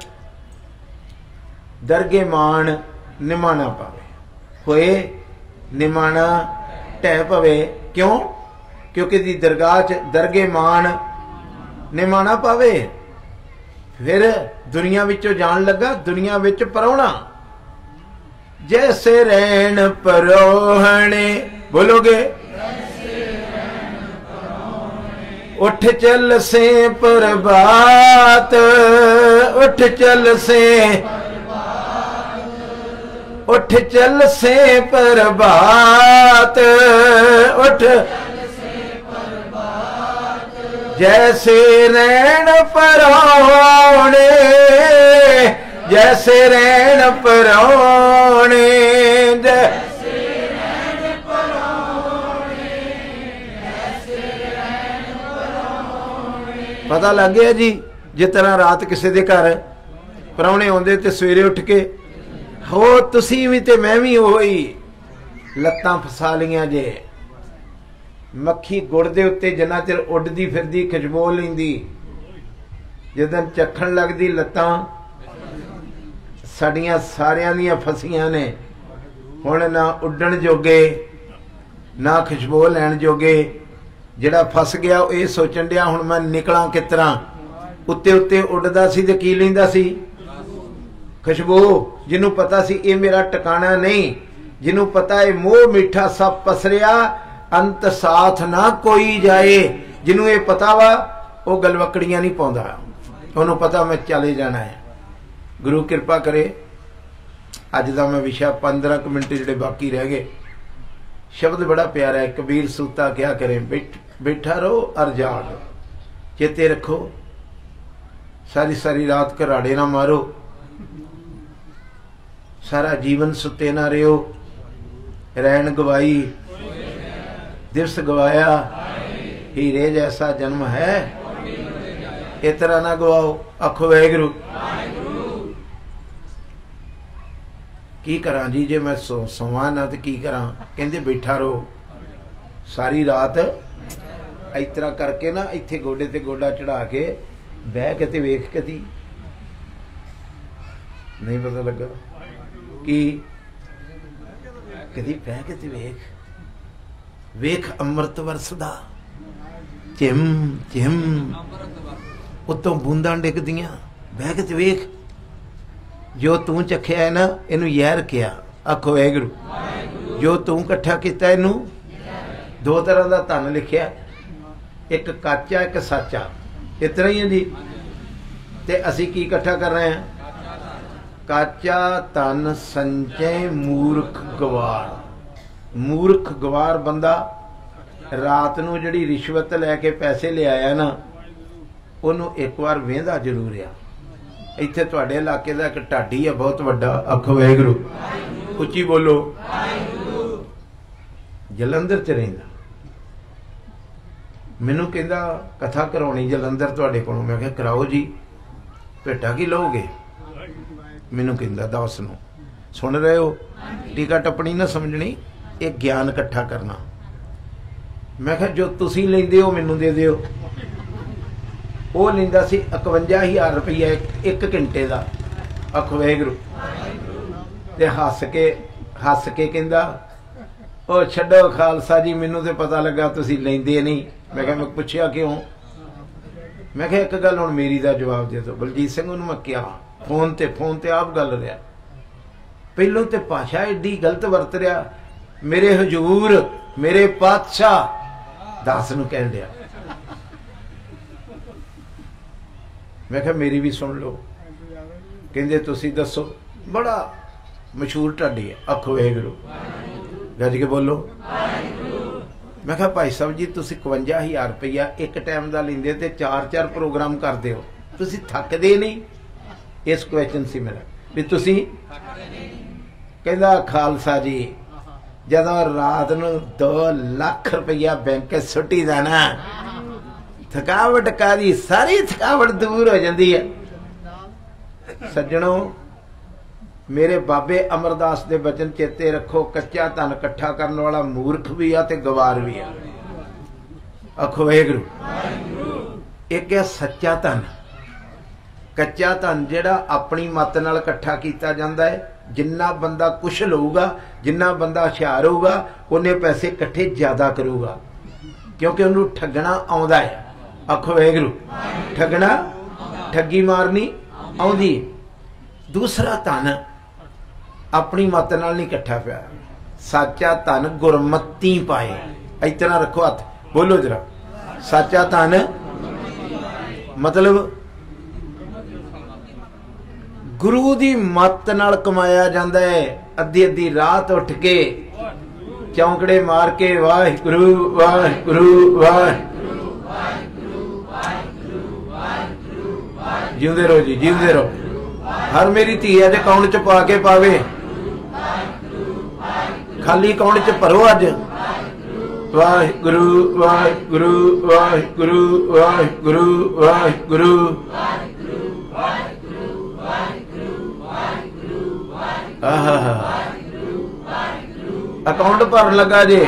ਦਰਗੇ ਮਾਨ ਨਿਮਾਣਾ ਪਾਵੇ। ਹੋਏ ਨਿਮਾਣਾ ਟਹਿ ਪਵੇ। ਕਿਉਂ? ਕਿਉਂਕਿ ਦੀ ਦਰਗਾਹ 'ਚ ਦਰਗੇ ਮਾਨ ਨਿਮਾਣਾ ਪਾਵੇ। ਫਿਰ ਦੁਨੀਆ ਵਿੱਚੋਂ ਜਾਣ ਲੱਗਾ, ਦੁਨੀਆ ਵਿੱਚ ਪਰੋਣਾ ਜੈਸੇ ਰਹਿਣ ਪਰੋਹਣੇ ਬੋਲੋਗੇ ਉੱਠ ਚੱਲ ਸੇ ਪ੍ਰਭਾਤ, ਉੱਠ ਚੱਲ ਸੇ ਉੱਠ ਚੱਲ ਸੇ ਪ੍ਰਭਾਤ, ਉੱਠ ਜੈਸੇ ਰਹਿਣ ਪਰੌਣੇ ਜੈਸੇ ਰਹਿਣ ਪਰੌਣੇ ਪਤਾ ਲੱਗ ਗਿਆ ਜੀ ਜਿਸ ਤਰ੍ਹਾਂ ਰਾਤ ਕਿਸੇ ਦੇ ਘਰ ਪਰੌਣੇ ਆਉਂਦੇ ਤੇ ਸਵੇਰੇ ਉੱਠ ਕੇ ਹੋ ਤੁਸੀਂ ਵੀ ਤੇ ਮੈਂ ਵੀ ਹੋਈ ਲੱਤਾਂ ਫਸਾ ਲੀਆਂ ਜੇ ਮੱਖੀ ਗੁੜ ਦੇ ਉੱਤੇ ਜਿੰਨਾ ਚਿਰ ਉੱਡਦੀ ਫਿਰਦੀ ਖੁਸ਼ਬੂ ਲੈਂਦੀ, ਜਦੋਂ ਚੱਖਣ ਲੱਗਦੀ ਲੱਤਾਂ ਸਾਡੀਆਂ ਸਾਰਿਆਂ ਦੀਆਂ ਫਸੀਆਂ ਨੇ, ਹੁਣ ਨਾ ਉੱਡਣ ਜੋਗੇ, ਨਾ ਖੁਸ਼ਬੂ ਲੈਣ ਜੋਗੇ, ਜਿਹੜਾ ਫਸ ਗਿਆ ਉਹ ਇਹ ਸੋਚਣ ਡਿਆ, ਹੁਣ ਮੈਂ ਨਿਕਲਾਂ ਕਿਸ ਤਰ੍ਹਾਂ? ਉੱਤੇ ਉੱਤੇ ਉੱਡਦਾ ਸੀ ਤੇ ਕੀ ਲੈਂਦਾ ਸੀ? ਖੁਸ਼ਬੂ ਜਿਹਨੂੰ ਪਤਾ ਸੀ ਇਹ ਮੇਰਾ ਟਿਕਾਣਾ ਨਹੀਂ, ਜਿਹਨੂੰ ਪਤਾ ਇਹ ਮੋਹ ਮਿੱਠਾ ਸਭ ਪਸਰਿਆ ਅੰਤ ਸਾਥ ਨਾ ਕੋਈ ਜਾਏ। ਜਿਹਨੂੰ ਇਹ ਪਤਾ ਵਾ, ਉਹ ਗਲਵਕੜੀਆਂ ਨਹੀਂ ਪਾਉਂਦਾ। ਉਹਨੂੰ ਪਤਾ ਮੈਂ ਚਲੇ ਜਾਣਾ ਹੈ। ਗੁਰੂ ਕਿਰਪਾ ਕਰੇ। ਅੱਜ ਦਾ ਮੈਂ ਵਿਸ਼ਾ 15 ਕੁ ਮਿੰਟ ਜਿਹੜੇ ਬਾਕੀ ਰਹਿ ਗਏ। ਸ਼ਬਦ ਬੜਾ ਪਿਆਰਾ ਹੈ। ਕਬੀਰ ਸੂਤਾ ਕਿਹਾ ਕਰੇ, ਬੈਠਾ ਰਹੋ ਅਰ ਜਾਗ। ਚੇਤੇ ਰੱਖੋ। ਸਾਰੀ ਸਾਰੀ ਰਾਤ ਘਰਾੜੇ ਨਾ ਮਾਰੋ। ਸਾਰਾ ਜੀਵਨ ਸੁੱਤੇ ਨਾ ਰਿਓ ਰਹਿਣ ਗਵਾਈ ਦਿਵਸ ਗਵਾਇਆ। ਹੀਰੇ ਜੈਸਾ ਜਨਮ ਹੈ। ਇਸ ਤਰ੍ਹਾਂ ਨਾ ਗਵਾਓ। ਆਖੋ ਵੈਗਰੂ ਕੀ ਕਰਾਂ ਜੀ? ਜੇ ਮੈਂ ਸੋਵਾਂ ਨਾ ਤੇ ਕੀ ਕਰਾਂ? ਕਹਿੰਦੇ, ਬੈਠਾ ਰਹੋ। ਸਾਰੀ ਰਾਤ ਇਸ ਤਰ੍ਹਾਂ ਕਰਕੇ ਨਾ ਇੱਥੇ ਗੋਡੇ ਤੇ ਗੋਡਾ ਚੜਾ ਕੇ ਬਹਿ ਕੇ ਤੇ ਵੇਖ ਕਦੀ ਨਹੀਂ ਪਤਾ ਲੱਗਾ। ਕਿ? ਕਦੀ ਬਹਿ ਕੇ ਤੇ ਵੇਖ। ਵੇਖ ਅੰਮ੍ਰਿਤ ਵਰਸਦਾ। ਚਿਮ ਚਿਮ। ਉਤੋਂ ਬੂੰਦਾਂ ਡਿੱਗਦੀਆਂ। ਬਹਿ ਕੇ ਵੇਖ। ਜੋ ਤੂੰ ਚੱਖਿਆ ਹੈ ਨਾ, ਇਹਨੂੰ ਯਾਰ ਕਿਹਾ। ਆਖੋ ਵੈਗਰੂ ਜੋ ਤੂੰ ਇਕੱਠਾ ਕੀਤਾ ਇਹਨੂੰ, ਦੋ ਤਰ੍ਹਾਂ ਦਾ ਧਨ ਲਿਖਿਆ। ਇੱਕ ਕੱਚਾ, ਇੱਕ ਸੱਚਾ। ਇਤਨਾ ਹੀ ਹੈ ਜੀ। ਤੇ ਅਸੀਂ ਕੀ ਇਕੱਠਾ ਕਰ ਰਹੇ ਹਾਂ? ਕਾਚਾ ਤਨ ਸੰਚੈ ਮੂਰਖ ਗਵਾਰ। ਮੂਰਖ ਗਵਾਰ ਬੰਦਾ ਰਾਤ ਨੂੰ ਜਿਹੜੀ ਰਿਸ਼ਵਤ ਲੈ ਕੇ ਪੈਸੇ ਲਿਆਇਆ ਨਾ, ਉਹਨੂੰ ਇੱਕ ਵਾਰ ਵੇਂਦਾ ਜ਼ਰੂਰ ਆ। ਇੱਥੇ ਤੁਹਾਡੇ ਇਲਾਕੇ ਦਾ ਇੱਕ ਢਾਡੀ ਆ, ਬਹੁਤ ਵੱਡਾ, ਅੱਖ ਵੈਗਰੂ ਉੱਚੀ ਬੋਲੋ। ਜਲੰਧਰ ਚ ਰਹਿੰਦਾ। ਮੈਨੂੰ ਕਹਿੰਦਾ, ਕਥਾ ਕਰਾਉਣੀ ਜਲੰਧਰ ਤੁਹਾਡੇ ਕੋਲੋਂ। ਮੈਂ ਕਿਹਾ, ਕਰਾਓ ਜੀ। ਭੇਟਾ ਕੀ ਲਓਗੇ? ਮੈਨੂੰ ਕਹਿੰਦਾ, ਦੱਸ ਨੂੰ। ਸੁਣ ਰਹੇ ਹੋ? ਟੀਕਾ ਟੱਪਣੀ ਨਾ ਸਮਝਣੀ? ਇਹ ਗਿਆਨ ਇਕੱਠਾ ਕਰਨਾ। ਮੈਂ ਕਿਹਾ, ਜੋ ਤੁਸੀਂ ਲੈਂਦੇ ਹੋ, ਮੈਨੂੰ ਦੇ ਦਿਓ। ਉਹ ਲੈਂਦਾ ਸੀ 51000 ਰੁਪਇਆ ਇੱਕ- ਘੰਟੇ ਦਾ। ਅਖ ਵੈਗਰੂ ਤੇ ਹੱਸ ਕੇ ਹੱਸ ਕੇ ਕਹਿੰਦਾ ਉਹ ਛੱਡੋ ਖਾਲਸਾ ਜੀ, ਮੈਨੂੰ ਤੇ ਪਤਾ ਲੱਗਾ ਤੁਸੀਂ ਲੈਂਦੇ ਨਹੀਂ। ਮੈਂ ਕਿਹਾ, ਮੈਂ ਪੁੱਛਿਆ ਕਿਉਂ? ਮੈਂ ਕਿਹਾ, ਇੱਕ ਗੱਲ ਹੁਣ ਮੇਰੀ ਦਾ ਜਵਾਬ ਦੇ ਦਿਓ। ਬਲਜੀਤ ਸਿੰਘ ਨੂੰ ਮੈਂ ਕਿਹਾ, ਫੋਨ ਤੇ ਫੋਨ ਤੇ ਆਪ ਗੱਲ ਰਿਹਾ। ਪਹਿਲੋਂ ਤੇ ਭਾਸ਼ਾ ਏਡੀ ਗਲਤ ਵਰਤ ਰਿਹਾ। ਮੇਰੇ ਹਜੂਰ ਮੇਰੇ ਪਾਤਸ਼ਾਹ। ਦਾਸ ਨੂੰ ਕਹਿਣ ਡਿਆ। ਮੈਂ ਕਿਹਾ ਮੇਰੀ ਵੀ ਸੁਣ ਲਓ। ਕਹਿੰਦੇ ਤੁਸੀਂ ਦੱਸੋ ਬੜਾ ਮਸ਼ਹੂਰ ਢਾਡੀ ਹੈ ਅੱਖ ਵੇਗਰੂ ਗੱਜ ਕੇ ਬੋਲੋ। ਮੈਂ ਕਿਹਾ ਭਾਈ ਸਾਹਿਬ ਜੀ ਤੁਸੀਂ 51000 ਰੁਪਇਆ ਇੱਕ ਟਾਈਮ ਦਾ ਲੈਂਦੇ ਤੇ ਚਾਰ ਚਾਰ ਪ੍ਰੋਗਰਾਮ ਕਰਦੇ ਹੋ। ਤੁਸੀਂ ਥੱਕਦੇ ਨਹੀਂ। ਇਸ ਕੁਐਸਚਨ ਸੀ ਮੇਰਾ ਵੀ ਤੁਸੀਂ ਕਹਿੰਦਾ ਖਾਲਸਾ ਜੀ ਜਦੋਂ ਰਾਤ ਨੂੰ 2 ਲੱਖ ਰੁਪਇਆ ਬੈਂਕ ਸੁੱਟੀ ਦਾ ਨਾ, ਥਕਾਵਟ ਕਾਦੀ ਸਾਰੀ ਥਕਾਵਟ ਦੂਰ ਹੋ ਜਾਂਦੀ ਹੈ। ਸੱਜਣੋ, ਮੇਰੇ ਬਾਬੇ ਅਮਰਦਾਸ ਦੇ ਬਚਨ ਚੇਤੇ ਰੱਖੋ, ਕੱਚਾ ਧਨ ਇਕੱਠਾ ਕਰਨ ਵਾਲਾ ਮੂਰਖ ਵੀ ਆ ਤੇ ਗਵਾਰ ਵੀ ਆ। ਅਖੋ ਵੇਗਰੂ ਇੱਕ ਹੈ ਸੱਚਾ ਧਨ। ਕੱਚਾ ਧਨ ਜਿਹੜਾ ਆਪਣੀ ਮਤ ਨਾਲ ਇਕੱਠਾ ਕੀਤਾ ਜਾਂਦਾ ਹੈ ਜਿੰਨਾ ਬੰਦਾ ਕੁਸ਼ਲ ਹੋਊਗਾ ਜਿੰਨਾ ਬੰਦਾ ਹੁਸ਼ਿਆਰ ਹੋਊਗਾ, ਉਹਨੇ ਪੈਸੇ ਇਕੱਠੇ ਜ਼ਿਆਦਾ ਕਰੂਗਾ। ਕਿਉਂਕਿ ਉਹਨੂੰ ਠੱਗਣਾ ਆਉਂਦਾ ਹੈ। ਆਖੋ ਵੈਗਰੂ ਠੱਗਣਾ ਠੱਗੀ ਮਾਰਨੀ ਆਉਂਦੀ ਦੂਸਰਾ ਧਨ ਆਪਣੀ ਮਤ ਨਾਲ ਨਹੀਂ ਇਕੱਠਾ ਪਿਆ। ਸੱਚਾ ਧਨ ਗੁਰਮਤੀ ਪਾਏ। ਇਤਨਾ ਰੱਖੋ ਹੱਥ। ਬੋਲੋ ਜਰਾ। ਸੱਚਾ ਧਨ ਮਤਲਬ ਗੁਰੂ ਦੀ ਮੱਤ ਨਾਲ ਕਮਾਇਆ ਜਾਂਦਾ ਹੈ। ਅੱਧੀ ਅੱਧੀ ਰਾਤ ਉੱਠ ਕੇ ਚੌਂਕੜੇ ਮਾਰ ਕੇ ਵਾਹਿਗੁਰੂ ਵਾਹਿਗੁਰੂ ਵਾਹਿਗੁਰੂ, ਜਿਉਂਦੇ ਰਹੋ ਜੀ, ਜਿਉਂਦੇ ਰਹੋ। ਹਰ ਮੇਰੀ ਧੀ ਅੱਜ ਅਕਾਊਂਟ ਚ ਪਾ ਕੇ ਪਾਵੇ। ਖਾਲੀ ਅਕਾਊਂਟ ਚ ਭਰੋ ਅੱਜ? ਵਾਹਿਗੁਰੂ ਵਾਹਿਗੁਰੂ ਵਾਹਿਗੁਰੂ ਵਾਹਿਗੁਰੂ ਵਾਹਿਗੁਰੂ। ਆਹਾ ਅਕਾਊਂਟ ਭਰਨ ਲੱਗਾ ਜੇ।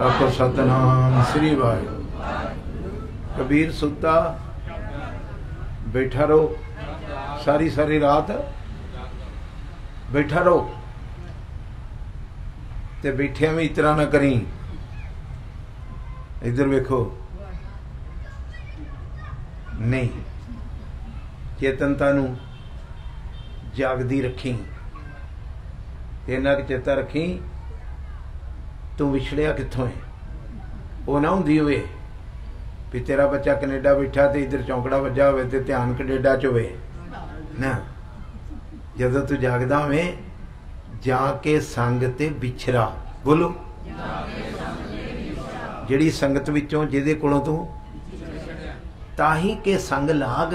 ਆਖੋ ਸਤਨਾਮ ਸ੍ਰੀ ਵਾਹਿਗੁਰੂ। ਕਬੀਰ ਸੁੱਤਾ ਬੈਠਾ ਰਹੋ। ਸਾਰੀ ਸਾਰੀ ਰਾਤ ਬੈਠਾ ਰਹੋ ਤੇ ਬੈਠਿਆਂ ਵੀ ਇਤਰਾ ਨਾ ਕਰੀ। ਇਧਰ ਵੇਖੋ। ਨਹੀਂ, ਚੇਤਨਤਾ ਨੂੰ ਜਾਗਦੀ ਰੱਖੀ। ਇਹਨਾਂ ਕਿ ਚੇਤਾ ਰੱਖੀ, ਤੂੰ ਵਿਛੜਿਆ ਕਿੱਥੋਂ ਹੈ? ਉਹ ਨਾ ਹੁੰਦੀ ਹੋਵੇ ਵੀ ਤੇਰਾ ਬੱਚਾ ਕੈਨੇਡਾ ਬੈਠਾ ਤੇ ਇਧਰ ਚੌਂਕੜਾ ਵੱਜਾ ਹੋਵੇ ਤੇ ਧਿਆਨ ਕੈਨੇਡਾ ਚ ਹੋਵੇ। ਨਾ, ਜਦੋਂ ਤੂੰ ਜਾਗਦਾ ਹੋਵੇਂ, ਜਾ ਕੇ ਸੰਗ ਤੇ ਵਿਛਰਾ ਬੋਲੋ। ਜਿਹੜੀ ਸੰਗਤ ਵਿੱਚੋਂ, ਜਿਹਦੇ ਕੋਲੋਂ ਤੂੰ? ਤਾਂ ਹੀ ਕੇ ਸੰਗ ਲਾਗ।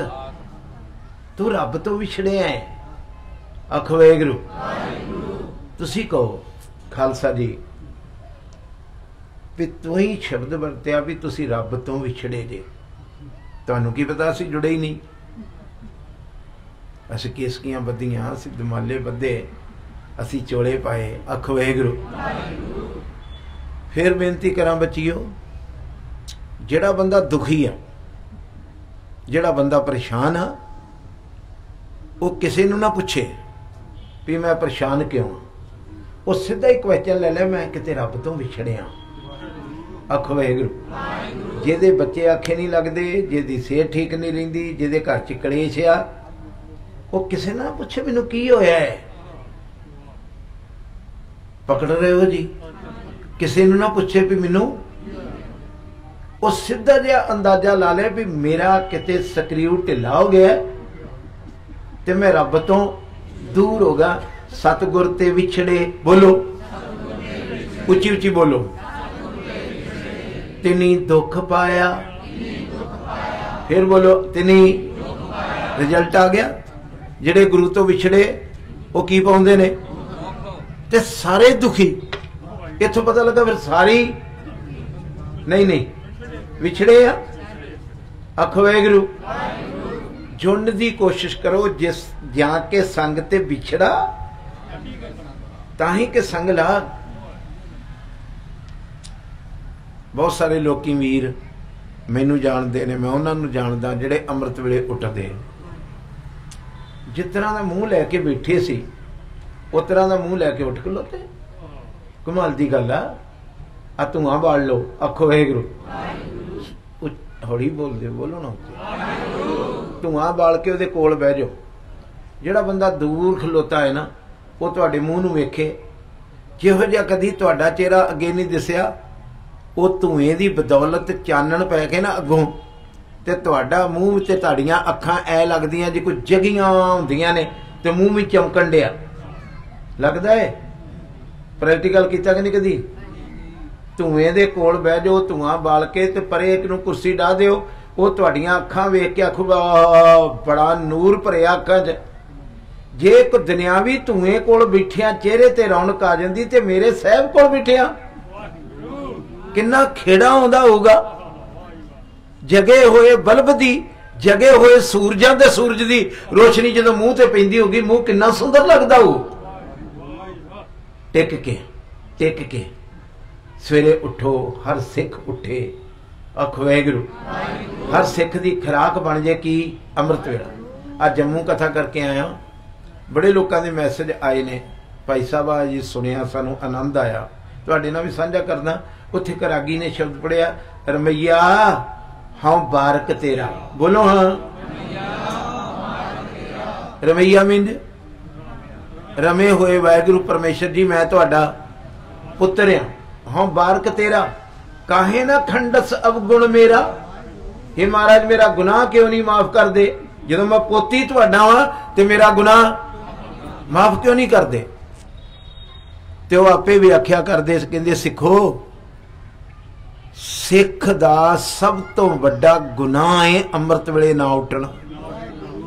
ਤੂੰ ਰੱਬ ਤੋਂ ਵਿਛੜਿਆ ਹੈ। ਅਖ ਵੇਗਰੂ ਤੁਸੀਂ ਕਹੋ, ਖਾਲਸਾ ਜੀ, ਵੀ ਤੂੰ ਹੀ ਸ਼ਬਦ ਵਰਤਿਆ ਵੀ ਤੁਸੀਂ ਰੱਬ ਤੋਂ ਵਿਛੜੇ ਜੇ। ਤੁਹਾਨੂੰ ਕੀ ਪਤਾ ਅਸੀਂ ਜੁੜੇ ਹੀ ਨਹੀਂ? ਅਸੀਂ ਕੇਸਕੀਆਂ ਬੱਦੀਆਂ ਅਸੀਂ ਦਮਾਲੇ ਬੱਦੇ ਅਸੀਂ ਚੋਲੇ ਪਾਏ। ਅੱਖ ਵੇਗਰੂ ਫਿਰ ਬੇਨਤੀ ਕਰਾਂ ਬੱਚਿਓ, ਜਿਹੜਾ ਬੰਦਾ ਦੁਖੀ ਆ, ਜਿਹੜਾ ਬੰਦਾ ਪਰੇਸ਼ਾਨ ਆ, ਉਹ ਕਿਸੇ ਨੂੰ ਨਾ ਪੁੱਛੇ ਵੀ ਮੈਂ ਪਰੇਸ਼ਾਨ ਕਿਉਂ ਉਹ ਸਿੱਧਾ ਹੀ ਕੁਐਸਚਨ ਲੈ ਲੈ, ਮੈਂ ਕਿਤੇ ਰੱਬ ਤੋਂ ਵਿਛੜਿਆ ਅੱਖ ਵੇਗਰੂ ਜਿਹਦੇ ਬੱਚੇ ਆਖੇ ਨਹੀਂ ਲੱਗਦੇ, ਜਿਹਦੀ ਸਿਹਤ ਠੀਕ ਨਹੀਂ ਰਹਿੰਦੀ, ਜਿਹਦੇ ਘਰ ਚ ਕਲੇਸ਼ ਆ ਉਹ ਕਿਸੇ ਨਾ ਪੁੱਛੇ ਮੈਨੂੰ ਕੀ ਹੋਇਆ ਹੈ? ਪਕੜ ਰਹੇ ਹੋ ਜੀ? ਕਿਸੇ ਨੂੰ ਨਾ ਪੁੱਛੇ ਵੀ ਮੈਨੂੰ? ਉਹ ਸਿੱਧਾ ਜਿਹਾ ਅੰਦਾਜ਼ਾ ਲਾ ਲੇ ਵੀ ਮੇਰਾ ਕਿਤੇ ਸਕਰੀਊ ਢਿੱਲਾ ਹੋ ਗਿਆ ਤੇ ਮੈਂ ਰੱਬ ਤੋਂ ਦੂਰ ਹੋ ਗਿਆ। ਸਤਗੁਰ ਤੇ ਵਿਛੜੇ ਬੋਲੋ। ਉੱਚੀ ਉੱਚੀ ਬੋਲੋ। ਤਿਨੀ ਦੁੱਖ ਪਾਇਆ। ਫਿਰ ਬੋਲੋ, ਤਿਨੀ ਰਿਜ਼ਲਟ ਆ ਗਿਆ। ਜਿਹੜੇ ਗੁਰੂ ਤੋਂ ਵਿਛੜੇ, ਉਹ ਕੀ ਪਾਉਂਦੇ ਨੇ? ਤੇ ਸਾਰੇ ਦੁਖੀ। ਇੱਥੋਂ ਪਤਾ ਲੱਗਾ ਫਿਰ ਸਾਰੀ, ਨਹੀਂ ਨਹੀਂ, ਵਿਛੜੇ ਆ। ਅਖ ਵੈਗਰੂ ਜੁੜਨ ਦੀ ਕੋਸ਼ਿਸ਼ ਕਰੋ, ਜਿਸ ਜਾਂ ਕੇ ਸੰਗ ਤੇ ਵਿਛੜਾ, ਤਾਂ ਹੀ ਕਿ ਸੰਗ ਲਾ ਬਹੁਤ ਸਾਰੇ ਲੋਕੀ ਵੀਰ ਮੈਨੂੰ ਜਾਣਦੇ ਨੇ, ਮੈਂ ਉਹਨਾਂ ਨੂੰ ਜਾਣਦਾ ਜਿਹੜੇ ਅੰਮ੍ਰਿਤ ਵੇਲੇ ਉੱਠਦੇ ਜਿਸ ਤਰ੍ਹਾਂ ਦਾ ਮੂੰਹ ਲੈ ਕੇ ਬੈਠੇ ਸੀ, ਉਸ ਤਰ੍ਹਾਂ ਦਾ ਮੂੰਹ ਲੈ ਕੇ ਉੱਠ ਖਲੋਤੇ ਕਮਾਲ ਦੀ ਗੱਲ ਆ। ਆ ਧੂਆਂ ਬਾਲ ਲੋ ਆਖੋ ਵਾਹਿਗੁਰੂ। ਹੌਲੀ ਬੋਲਦੇ, ਬੋਲੋ ਨਾ ਧੂਆਂ ਬਾਲ ਕੇ ਉਹਦੇ ਕੋਲ ਬਹਿ ਜਾਓ। ਜਿਹੜਾ ਬੰਦਾ ਦੂਰ ਖਲੋਤਾ ਹੈ ਨਾ, ਉਹ ਤੁਹਾਡੇ ਮੂੰਹ ਨੂੰ ਵੇਖੇ। ਜਿਹੋ ਜਿਹਾ ਕਦੀ ਤੁਹਾਡਾ ਚਿਹਰਾ ਅੱਗੇ ਨਹੀਂ ਦਿਸਿਆ, ਉਹ ਧੂਏ ਦੀ ਬਦੌਲਤ ਚਾਨਣ ਪੈ ਕੇ ਨਾ ਅੱਗੋਂ ਤੇ ਤੁਹਾਡਾ ਮੂੰਹ ਤੇ ਤੁਹਾਡੀਆਂ ਅੱਖਾਂ ਐ ਲੱਗਦੀਆਂ ਜੇ ਕੋਈ ਜਗੀਆਂ ਹੁੰਦੀਆਂ ਨੇ ਤੇ ਮੂੰਹ ਵੀ ਚਮਕਣ ਡਿਆ। ਲੱਗਦਾ ਏ? ਪ੍ਰੈਕਟੀਕਲ ਕੀਤਾ ਕਿ ਨਹੀਂ ਕਦੀ? ਧੂਏ ਦੇ ਕੋਲ ਬਹਿ ਜਾਓ, ਧੂਆਂ ਬਾਲ ਕੇ ਤੇ ਪਰੇ ਇੱਕ ਨੂੰ ਕੁਰਸੀ ਢਾ ਦਿਓ। ਉਹ ਤੁਹਾਡੀਆਂ ਅੱਖਾਂ ਵੇਖ ਕੇ ਆਖੂਗਾ ਬੜਾ ਨੂਰ ਭਰਿਆ ਅੱਖਾਂ 'ਚ। ਜੇ ਕੋ ਦੁਨਿਆਵੀ ਧੂਏ ਕੋਲ ਬਿਠਿਆ, ਚਿਹਰੇ ਤੇ ਰੌਣਕ ਆ ਜਾਂਦੀ ਤੇ ਮੇਰੇ ਸਹਿਬ ਕੋਲ ਬਿਠਿਆ। ਕਿੰਨਾ ਖੇੜਾ ਆਉਂਦਾ ਹੋਊਗਾ। ਜਗੇ ਹੋਏ ਬਲਬ ਦੀ, ਜਗੇ ਹੋਏ ਸੂਰਜਾਂ ਦੇ ਸੂਰਜ ਦੀ ਰੋਸ਼ਨੀ ਜਦੋਂ ਮੂੰਹ ਤੇ ਪੈਂਦੀ ਹੋਗੀ ਮੂੰਹ ਕਿੰਨਾ ਸੁੰਦਰ ਲੱਗਦਾ ਹੋ ਟਿਕ ਕੇ ਟਿਕ ਕੇ। ਸਵੇਰੇ ਉਠੋ, ਹਰ ਸਿੱਖ ਉਠੇ। ਅਖ ਵੈਗਰੂ ਹਰ ਸਿੱਖ ਦੀ ਖਰਾਕ ਬਣ ਜੇ ਕੀ ਅੰਮ੍ਰਿਤ ਵੇਲਾ। ਆ ਜੰਮੂ ਕਥਾ ਕਰਕੇ ਆਇਆ। ਬੜੇ ਲੋਕਾਂ ਦੇ ਮੈਸੇਜ ਆਏ ਨੇ। ਭਾਈ ਸਾਹਿਬ ਆ ਜੀ ਸੁਣਿਆ, ਸਾਨੂੰ ਆਨੰਦ ਆਇਆ। ਤੁਹਾਡੇ ਨਾਲ ਵੀ ਸਾਂਝਾ ਕਰਦਾ। ਉੱਥੇ ਕਰਾਗੀ ਨੇ ਸ਼ਬਦ ਪੜਿਆ ਰਮਈਆ। ਹਾਂ ਬਾਰਕ ਤੇਰਾ। ਬੋਲੋ ਹਾਂ। ਰਮਈਆ ਮੀਨ ਰਮੇ ਹੋਏ ਵਾਹਿਗੁਰੂ ਪਰਮੇਸ਼ਰ ਜੀ, ਮੈਂ ਤੁਹਾਡਾ ਪੁੱਤਰ ਆ ਹਾਂ ਬਾਰਕ ਤੇਰਾ। ਕਾਹੇ ਨਾ ਖੰਡਸ ਅਵਗੁਣ ਮੇਰਾ। हे ਮਹਾਰਾਜ, ਮੇਰਾ ਗੁਨਾਹ ਕਿਉਂ ਨਹੀਂ ਮਾਫ ਕਰਦੇ? ਜਦੋਂ ਮੈਂ ਪੋਤੀ ਤੁਹਾਡਾ ਵਾਂ, ਤੇ ਮੇਰਾ ਗੁਨਾਹ ਮਾਫ ਕਿਉਂ ਨਹੀਂ ਕਰਦੇ? ਤੇ ਉਹ ਆਪੇ ਵਿਆਖਿਆ ਕਰਦੇ, ਕਹਿੰਦੇ, ਸਿੱਖੋ ਸਿੱਖ ਦਾ ਸਭ ਤੋਂ ਵੱਡਾ ਗੁਨਾਹ ਹੈ ਅੰਮ੍ਰਿਤ ਵੇਲੇ ਨਾ ਉੱਠਣਾ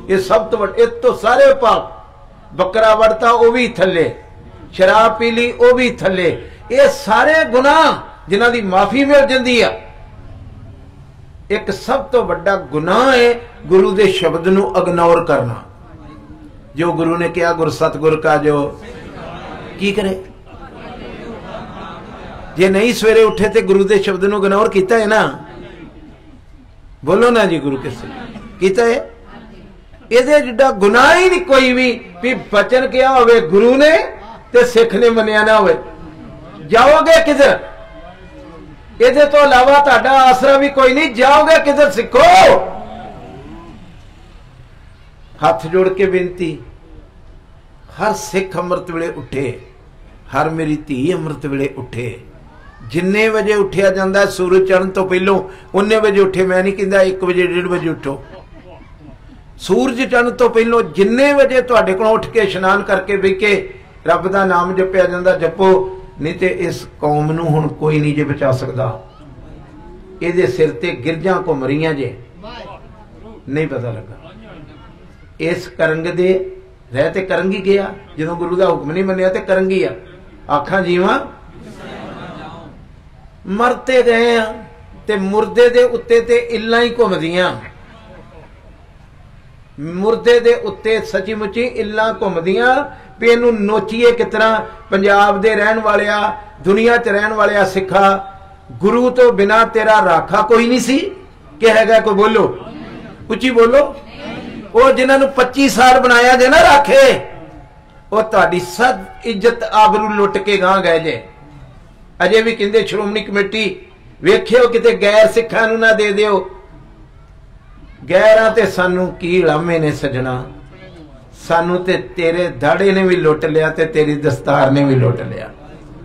ਇਹ ਸਭ ਤੋਂ ਵੱਡਾ ਇਹ ਤੋਂ ਸਾਰੇ ਪਾਪ। ਬੱਕਰਾ ਵੜਤਾ ਉਹ ਵੀ ਥੱਲੇ। ਸ਼ਰਾਬ ਪੀ ਲਈ, ਉਹ ਵੀ ਥੱਲੇ। ਇਹ ਸਾਰੇ ਗੁਨਾਹ ਜਿਨ੍ਹਾਂ ਦੀ ਮਾਫੀ ਮਿਲ ਜਾਂਦੀ ਆ। ਇੱਕ ਸਭ ਤੋਂ ਵੱਡਾ ਗੁਨਾਹ ਹੈ ਗੁਰੂ ਦੇ ਸ਼ਬਦ ਨੂੰ ਇਗਨੋਰ ਕਰਨਾ। ਜੋ ਗੁਰੂ ਨੇ ਕਿਹਾ, ਗੁਰ ਸਤਗੁਰ ਕਾ ਜੋ। ਕੀ ਕਰੇ? ਜੇ ਨਹੀਂ ਸਵੇਰੇ ਉੱਠੇ ਤੇ ਗੁਰੂ ਦੇ ਸ਼ਬਦ ਨੂੰ ਗਨੌਰ ਕੀਤਾ ਹੈ ਨਾ? ਬੋਲੋ ਨਾ ਜੀ ਗੁਰੂ ਕਿਸੇ ਕੀਤਾ ਹੈ? ਇਹਦੇ ਜਿੱਡਾ ਗੁਨਾਹ ਹੀ ਨਹੀਂ ਕੋਈ ਵੀ ਵੀ ਬਚਨ ਕਿਹਾ ਹੋਵੇ ਗੁਰੂ ਨੇ ਤੇ ਸਿੱਖ ਨੇ ਮੰਨਿਆ ਨਾ ਹੋਵੇ। ਜਾਓਗੇ ਕਿਧਰ? ਇਹਦੇ ਤੋਂ ਇਲਾਵਾ ਤੁਹਾਡਾ ਆਸਰਾ ਵੀ ਕੋਈ ਨਹੀਂ, ਜਾਓਗੇ ਕਿਧਰ ਸਿੱਖੋ? ਹੱਥ ਜੋੜ ਕੇ ਬੇਨਤੀ, ਹਰ ਸਿੱਖ ਅੰਮ੍ਰਿਤ ਵੇਲੇ ਉੱਠੇ, ਹਰ ਮੇਰੀ ਧੀ ਅੰਮ੍ਰਿਤ ਵੇਲੇ ਉੱਠੇ। ਜਿੰਨੇ ਵਜੇ ਉੱਠਿਆ ਜਾਂਦਾ, ਸੂਰਜ ਚੜਨ ਤੋਂ ਪਹਿਲਾਂ ਉਹਨੇ ਵਜੇ ਉੱਠੇ, ਮੈਂ ਨਹੀਂ ਕਹਿੰਦਾ 1 ਵਜੇ 1:30 ਵਜੇ ਉੱਠੋ। ਸੂਰਜ ਚੜ੍ਹਨ ਤੋਂ ਪਹਿਲਾਂ ਜਿੰਨੇ ਵਜੇ ਤੁਹਾਡੇ ਕੋਲ ਉੱਠ ਕੇ ਇਸ਼ਨਾਨ ਕਰਕੇ ਬੈ ਰੱਬ ਦਾ ਨਾਮ ਜਪਿਆ ਜਾਂਦਾ, ਜਪੋ, ਨਹੀਂ ਤੇ ਇਸ ਕੌਮ ਨੂੰ ਹੁਣ ਕੋਈ ਨਹੀਂ ਜੇ ਬਚਾ ਸਕਦਾ। ਇਹਦੇ ਸਿਰ ਤੇ ਗਿਰਜਾਂ ਘੁੰਮ ਰਹੀਆਂ ਜੇ। ਨਹੀਂ ਪਤਾ ਲੱਗਾ। ਇਸ ਕਰੰਗ ਦੇ ਰਹਿ ਤੇ ਕਰੰਗੀ ਗਿਆ। ਜਦੋਂ ਗੁਰੂ ਦਾ ਹੁਕਮ ਨਹੀਂ ਮੰਨਿਆ ਤੇ ਕਰੰਗੀ ਆ। ਆਖਾਂ ਜੀਵਾਂ ਮਰਤੇ ਗਏ ਆ ਤੇ ਮੁਰਦੇ ਦੇ ਉੱਤੇ ਤੇ ਇੱਲਾਂ ਹੀ ਘੁੰਮਦੀਆਂ। ਮੁਰਦੇ ਦੇ ਉੱਤੇ ਸੱਚੀ ਮੁੱਚੀ ਇੱਲਾਂ ਘੁੰਮਦੀਆਂ ਵੀ ਇਹਨੂੰ ਨੋਚੀਏ ਕਿਤਨਾ ਪੰਜਾਬ ਦੇ ਰਹਿਣ ਵਾਲਿਆ, ਦੁਨੀਆ 'ਚ ਰਹਿਣ ਵਾਲਿਆ ਸਿੱਖਾ, ਗੁਰੂ ਤੋਂ ਬਿਨਾ ਤੇਰਾ ਰਾਖਾ ਕੋਈ ਨਹੀਂ ਸੀ? ਕਿ ਹੈਗਾ ਕੋਈ ਬੋਲੋ? ਉੱਚੀ ਬੋਲੋ। ਉਹ ਜਿਨ੍ਹਾਂ ਨੂੰ 25 ਸਾਲ ਬਣਾਇਆ ਜੇ ਨਾ ਰਾਖੇ, ਉਹ ਤੁਹਾਡੀ ਸਦ ਇੱਜ਼ਤ ਆਬਰੂ ਲੁੱਟ ਕੇ ਗਾਂ ਗਏ ਜੇ। ਅਜੇ ਵੀ ਕਹਿੰਦੇ ਸ਼੍ਰੋਮਣੀ ਕਮੇਟੀ, ਵੇਖਿਓ ਕਿਤੇ ਗੈਰ ਸਿੱਖਾਂ ਨੂੰ ਨਾ ਦੇ ਦਿਓ। ਗੈਰਾਂ ਤੇ ਸਾਨੂੰ ਕੀ ਲਾਮੇ ਨੇ ਸਜਣਾ? ਸਾਨੂੰ ਤੇ ਤੇਰੇ ਦਾੜੇ ਨੇ ਵੀ ਲੁੱਟ ਲਿਆ ਤੇ ਤੇਰੀ ਦਸਤਾਰ ਨੇ ਵੀ ਲੁੱਟ ਲਿਆ।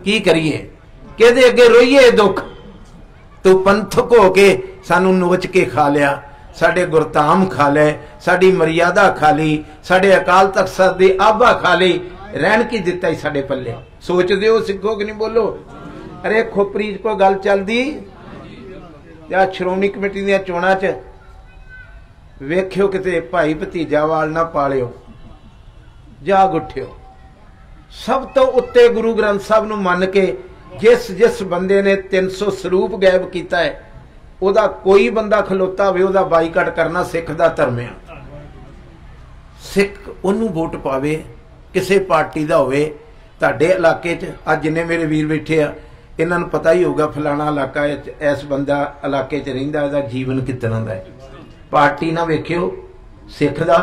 ਕੀ ਕਰੀਏ? ਕਿਹਦੇ ਅੱਗੇ ਰੋਈਏ ਦੁੱਖ? ਤੂੰ ਪੰਥਕ ਹੋ ਕੇ ਸਾਨੂੰ ਨੋਚ ਕੇ ਖਾ ਲਿਆ। ਸਾਡੇ ਗੁਰਤਾਮ ਖਾ ਲੈ ਸਾਡੀ ਮਰਿਆਦਾ ਖਾ ਲਈ, ਸਾਡੇ ਅਕਾਲ ਤਖਤ ਸਾਹਿਬ ਦੀ ਆਭਾ ਖਾ ਲਈ। ਰਹਿਣ ਕੀ ਦਿੱਤਾ ਹੀ ਸਾਡੇ ਪੱਲੇ? ਸੋਚਦੇ ਹੋ ਸਿੱਖੋ ਕਿ ਨਹੀਂ ਬੋਲੋ? ਅਰੇ ਖੋਪਰੀ ਚ ਕੋਈ ਗੱਲ ਚੱਲਦੀ? ਜਾਂ ਸ਼੍ਰੋਮਣੀ ਕਮੇਟੀ ਦੀਆਂ ਚੋਣਾਂ 'ਚ? ਵੇਖਿਓ ਕਿਤੇ ਭਾਈ ਭਤੀਜਾ ਵਾਲ ਨਾ ਪਾਲਿਓ। ਜਾਗ ਉੱਠਿਓ। ਸਭ ਤੋਂ ਉੱਤੇ ਗੁਰੂ ਗ੍ਰੰਥ ਸਾਹਿਬ ਨੂੰ ਮੰਨ ਕੇ ਜਿਸ ਜਿਸ ਬੰਦੇ ਨੇ 300 ਸਰੂਪ ਗਾਇਬ ਕੀਤਾ ਹੈ, ਉਹਦਾ ਕੋਈ ਬੰਦਾ ਖਲੋਤਾ ਹੋਵੇ, ਉਹਦਾ ਬਾਈਕਾਟ ਕਰਨਾ ਸਿੱਖ ਦਾ ਧਰਮ ਹੈ ਸਿੱਖ ਉਹਨੂੰ ਵੋਟ ਪਾਵੇ, ਕਿਸੇ ਪਾਰਟੀ ਦਾ ਹੋਵੇ, ਤੁਹਾਡੇ ਇਲਾਕੇ 'ਚ, ਅੱਜ ਜਿੰਨੇ ਮੇਰੇ ਵੀਰ ਬੈਠੇ ਆ ਇਹਨਾਂ ਨੂੰ ਪਤਾ ਹੀ ਹੋਊਗਾ ਫਲਾਣਾ ਇਲਾਕਾ ਇਸ ਬੰਦਾ ਇਲਾਕੇ 'ਚ ਰਹਿੰਦਾ, ਇਹਦਾ ਜੀਵਨ ਕਿਤਨਾ ਦਾ ਹੈ। ਪਾਰਟੀ ਨਾ ਵੇਖਿਓ, ਸਿੱਖ ਦਾ।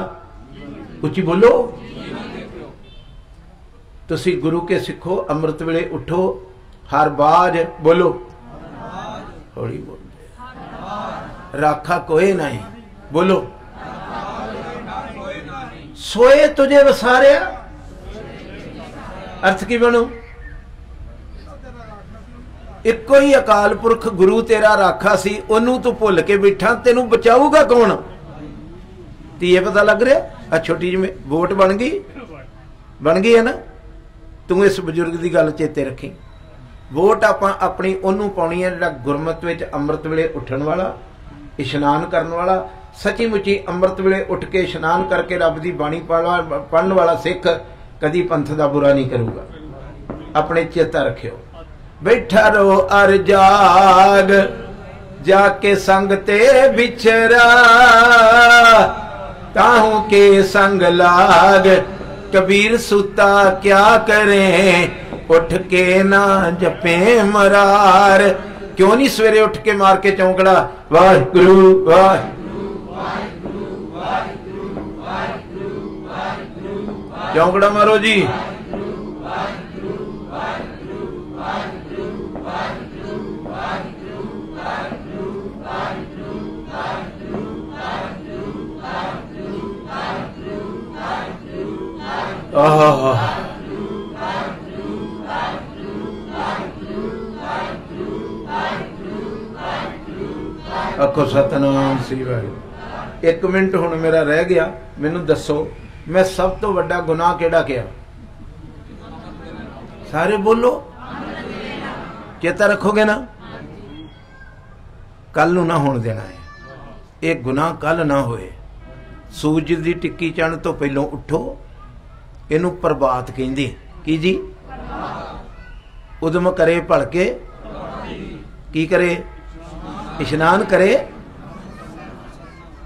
ਉੱਚੀ ਬੋਲੋ। ਤੁਸੀਂ ਗੁਰੂ ਕੇ ਸਿੱਖੋ, ਅੰਮ੍ਰਿਤ ਵੇਲੇ ਉਠੋ, ਹਰ ਬਾਜ ਬੋਲੋ। ਹੌਲੀ ਬੋਲਦੇ ਰਾਖਾ ਕੋਏ ਨਹੀਂ, ਬੋਲੋ। ਸੋਏ ਤੁਝੇ ਵਸਾਰਿਆ। ਅਰਥ ਕੀ ਬਣੂ? ਇੱਕੋ ਹੀ ਅਕਾਲ ਪੁਰਖ ਗੁਰੂ ਤੇਰਾ ਰਾਖਾ ਸੀ, ਉਹਨੂੰ ਤੂੰ ਭੁੱਲ ਕੇ ਬਿਠਾ, ਤੈਨੂੰ ਬਚਾਊਗਾ ਕੌਣ? ਧੀਏ, ਪਤਾ ਲੱਗ ਰਿਹਾ? ਆ ਛੋਟੀ ਜਿਹੀ ਵੋਟ ਬਣ ਗਈ? ਬਣ ਗਈ ਹੈ ਨਾ? ਤੂੰ ਇਸ ਬਜ਼ੁਰਗ ਦੀ ਗੱਲ ਚੇਤੇ ਰੱਖੀ। ਵੋਟ ਆਪਾਂ ਆਪਣੀ ਉਹਨੂੰ ਪਾਉਣੀ ਹੈ ਜਿਹੜਾ ਗੁਰਮਤ ਵਿੱਚ ਅੰਮ੍ਰਿਤ ਵੇਲੇ ਉੱਠਣ ਵਾਲਾ, ਇਸ਼ਨਾਨ ਕਰਨ ਵਾਲਾ ਸੱਚੀ ਮੁੱਚੀ ਅੰਮ੍ਰਿਤ ਵੇਲੇ ਉੱਠ ਕੇ ਇਸ਼ਨਾਨ ਕਰਕੇ ਰੱਬ ਦੀ ਬਾਣੀ ਪੜਨ ਵਾਲਾ ਸਿੱਖ ਕਦੀ ਪੰਥ ਦਾ ਬੁਰਾ ਨਹੀਂ ਕਰੂਗਾ। ਆਪਣੇ ਚੇਤਾ ਰੱਖਿਓ। ਬੈਠਾ ਰੋ ਅਰ ਜਾਗ, ਜਾ ਕੇ ਸੰਗ ਤੇ ਵਿਚਰਾ ਤਾਹੂ ਕੇ ਸੰਗ ਲਾਗ, ਕਬੀਰ ਸੁਤਾ ਕਿਆ ਕਰੇ? ਉੱਠ ਕੇ ਨਾ ਜਪੇ ਮਰਾਰ। ਕਿਉਂ ਨਹੀਂ ਸਵੇਰੇ ਉੱਠ ਕੇ ਮਾਰ ਕੇ ਚੌਂਕੜਾ? ਵਾਹਿਗੁਰੂ ਵਾਹਿਗੁਰੂ। ਚੌਂਕੜਾ ਮਾਰੋ ਜੀ। ਆਹ। ਆਖੋ ਸਤਨਾਮ ਸ੍ਰੀ ਵਾਹਿਗੁਰੂ। ਇੱਕ ਮਿੰਟ ਹੁਣ ਮੇਰਾ ਰਹਿ ਗਿਆ, ਮੈਨੂੰ ਦੱਸੋ, ਮੈਂ ਸਭ ਤੋਂ ਵੱਡਾ ਗੁਨਾਹ ਕਿਹੜਾ ਕਿਹਾ? ਸਾਰੇ ਬੋਲੋ। ਚੇਤਾ ਰੱਖੋਗੇ ਨਾ? ਕੱਲ ਨੂੰ ਨਾ ਹੋਣ ਦੇਣਾ ਹੈ। ਇਹ ਗੁਨਾਹ ਕੱਲ ਨਾ ਹੋਏ। ਸੂਰਜ ਦੀ ਟਿੱਕੀ ਚੜ੍ਹਨ ਤੋਂ ਪਹਿਲਾਂ ਉੱਠੋ। ਇਹਨੂੰ ਪ੍ਰਭਾਤ ਕਹਿੰਦੇ ਕੀ ਜੀ? ਉਦਮ ਕਰੇ ਭਲਕੇ। ਕੀ ਕਰੇ? ਇਸ਼ਨਾਨ ਕਰੇ।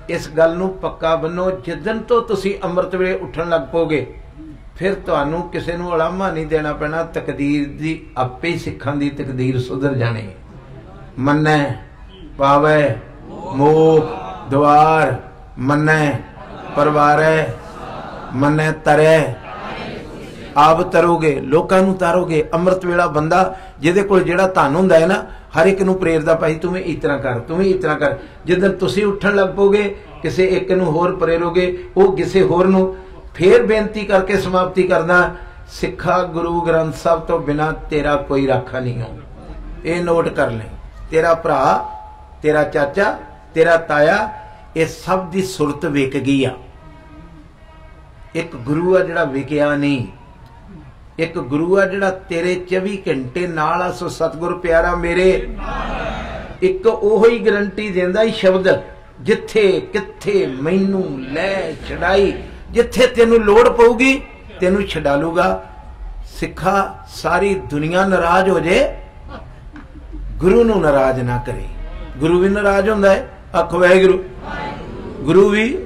ਇਸ ਗੱਲ ਨੂੰ ਪੱਕਾ ਬੰਨੋ। ਜਿੱਦਨ ਤੋਂ ਤੁਸੀਂ ਅੰਮ੍ਰਿਤ ਵੇਲੇ ਉੱਠਣ ਲੱਗ ਪੋਗੇ, ਫਿਰ ਤੁਹਾਨੂੰ ਕਿਸੇ ਨੂੰ ਅਲਾਮਾ ਨਹੀਂ ਦੇਣਾ ਪੈਣਾ। ਤਕਦੀਰ ਦੀ, ਆਪੇ ਹੀ ਸਿੱਖਾਂ ਦੀ ਤਕਦੀਰ ਸੁਧਰ ਜਾਣੀ। ਮੰਨੈ, ਪਾਵੈ ਮੋਖ ਦਵਾਰ। ਮੰਨੈ, ਪਰਵਾਰੈ। ਮੰਨੈ, ਤਰੈ। ਆਪ ਤਰੋਗੇ, ਲੋਕਾਂ ਨੂੰ ਤਾਰੋਗੇ, ਅੰਮ੍ਰਿਤ ਵੇਲਾ ਬੰਦਾ ਜਿਹਦੇ ਕੋਲ ਜਿਹੜਾ ਧਨ ਹੁੰਦਾ ਹੈ ਨਾ, ਹਰ ਇੱਕ ਨੂੰ ਪ੍ਰੇਰਦਾ ਭਾਈ ਤੂੰ ਵੀ ਇਸ ਤਰ੍ਹਾਂ ਕਰ, ਤੂੰ ਵੀ ਇਸ ਤਰ੍ਹਾਂ ਕਰ। ਜਦੋਂ ਤੁਸੀਂ ਉੱਠਣ ਲੱਗ ਪੋਗੇ ਕਿਸੇ ਇੱਕ ਨੂੰ ਹੋਰ ਪ੍ਰੇਰੋਗੇ, ਉਹ ਕਿਸੇ ਹੋਰ ਨੂੰ ਫੇਰ ਬੇਨਤੀ ਕਰਕੇ ਸਮਾਪਤੀ ਕਰਦਾ ਸਿੱਖਾ ਗੁਰੂ ਗ੍ਰੰਥ ਸਾਹਿਬ ਤੋਂ ਬਿਨਾ ਤੇਰਾ ਕੋਈ ਰਾਖਾ ਨਹੀਂ ਹੋ ਇਹ ਨੋਟ ਕਰ ਲੈ, ਤੇਰਾ ਭਰਾ, ਤੇਰਾ ਚਾਚਾ, ਤੇਰਾ ਤਾਇਆ, ਇਹ ਸਭ ਦੀ ਸੁਰਤ ਵਿਕ ਗਈ ਆ। ਇੱਕ ਗੁਰੂ ਆ ਜਿਹੜਾ ਵਿਕਿਆ ਨਹੀਂ। ਇੱਕ ਗੁਰੂ ਆ ਜਿਹੜਾ ਤੇਰੇ 24 ਘੰਟੇ ਨਾਲ ਆ, ਸੋ ਸਤਗੁਰ ਪਿਆਰਾ ਮੇਰੇ। ਇੱਕ ਉਹੋ ਹੀ ਗਰੰਟੀ ਦਿੰਦਾ ਹੀ ਸ਼ਬਦ, ਜਿੱਥੇ ਕਿੱਥੇ ਮੈਨੂੰ ਲੈ ਛਡਾਈ ਜਿੱਥੇ ਤੈਨੂੰ ਲੋੜ ਪਊਗੀ, ਤੈਨੂੰ ਛਡਾ ਲੂਗਾ। ਸਿੱਖਾ, ਸਾਰੀ ਦੁਨੀਆ ਨਾਰਾਜ਼ ਹੋ ਜੇ। ਗੁਰੂ ਨੂੰ ਨਾਰਾਜ਼ ਨਾ ਕਰੇ। ਗੁਰੂ ਵੀ ਨਾਰਾਜ਼ ਹੁੰਦਾ ਹੈ। ਅੱਖ ਵਾਹਿਗੁਰੂ। ਗੁਰੂ ਵੀ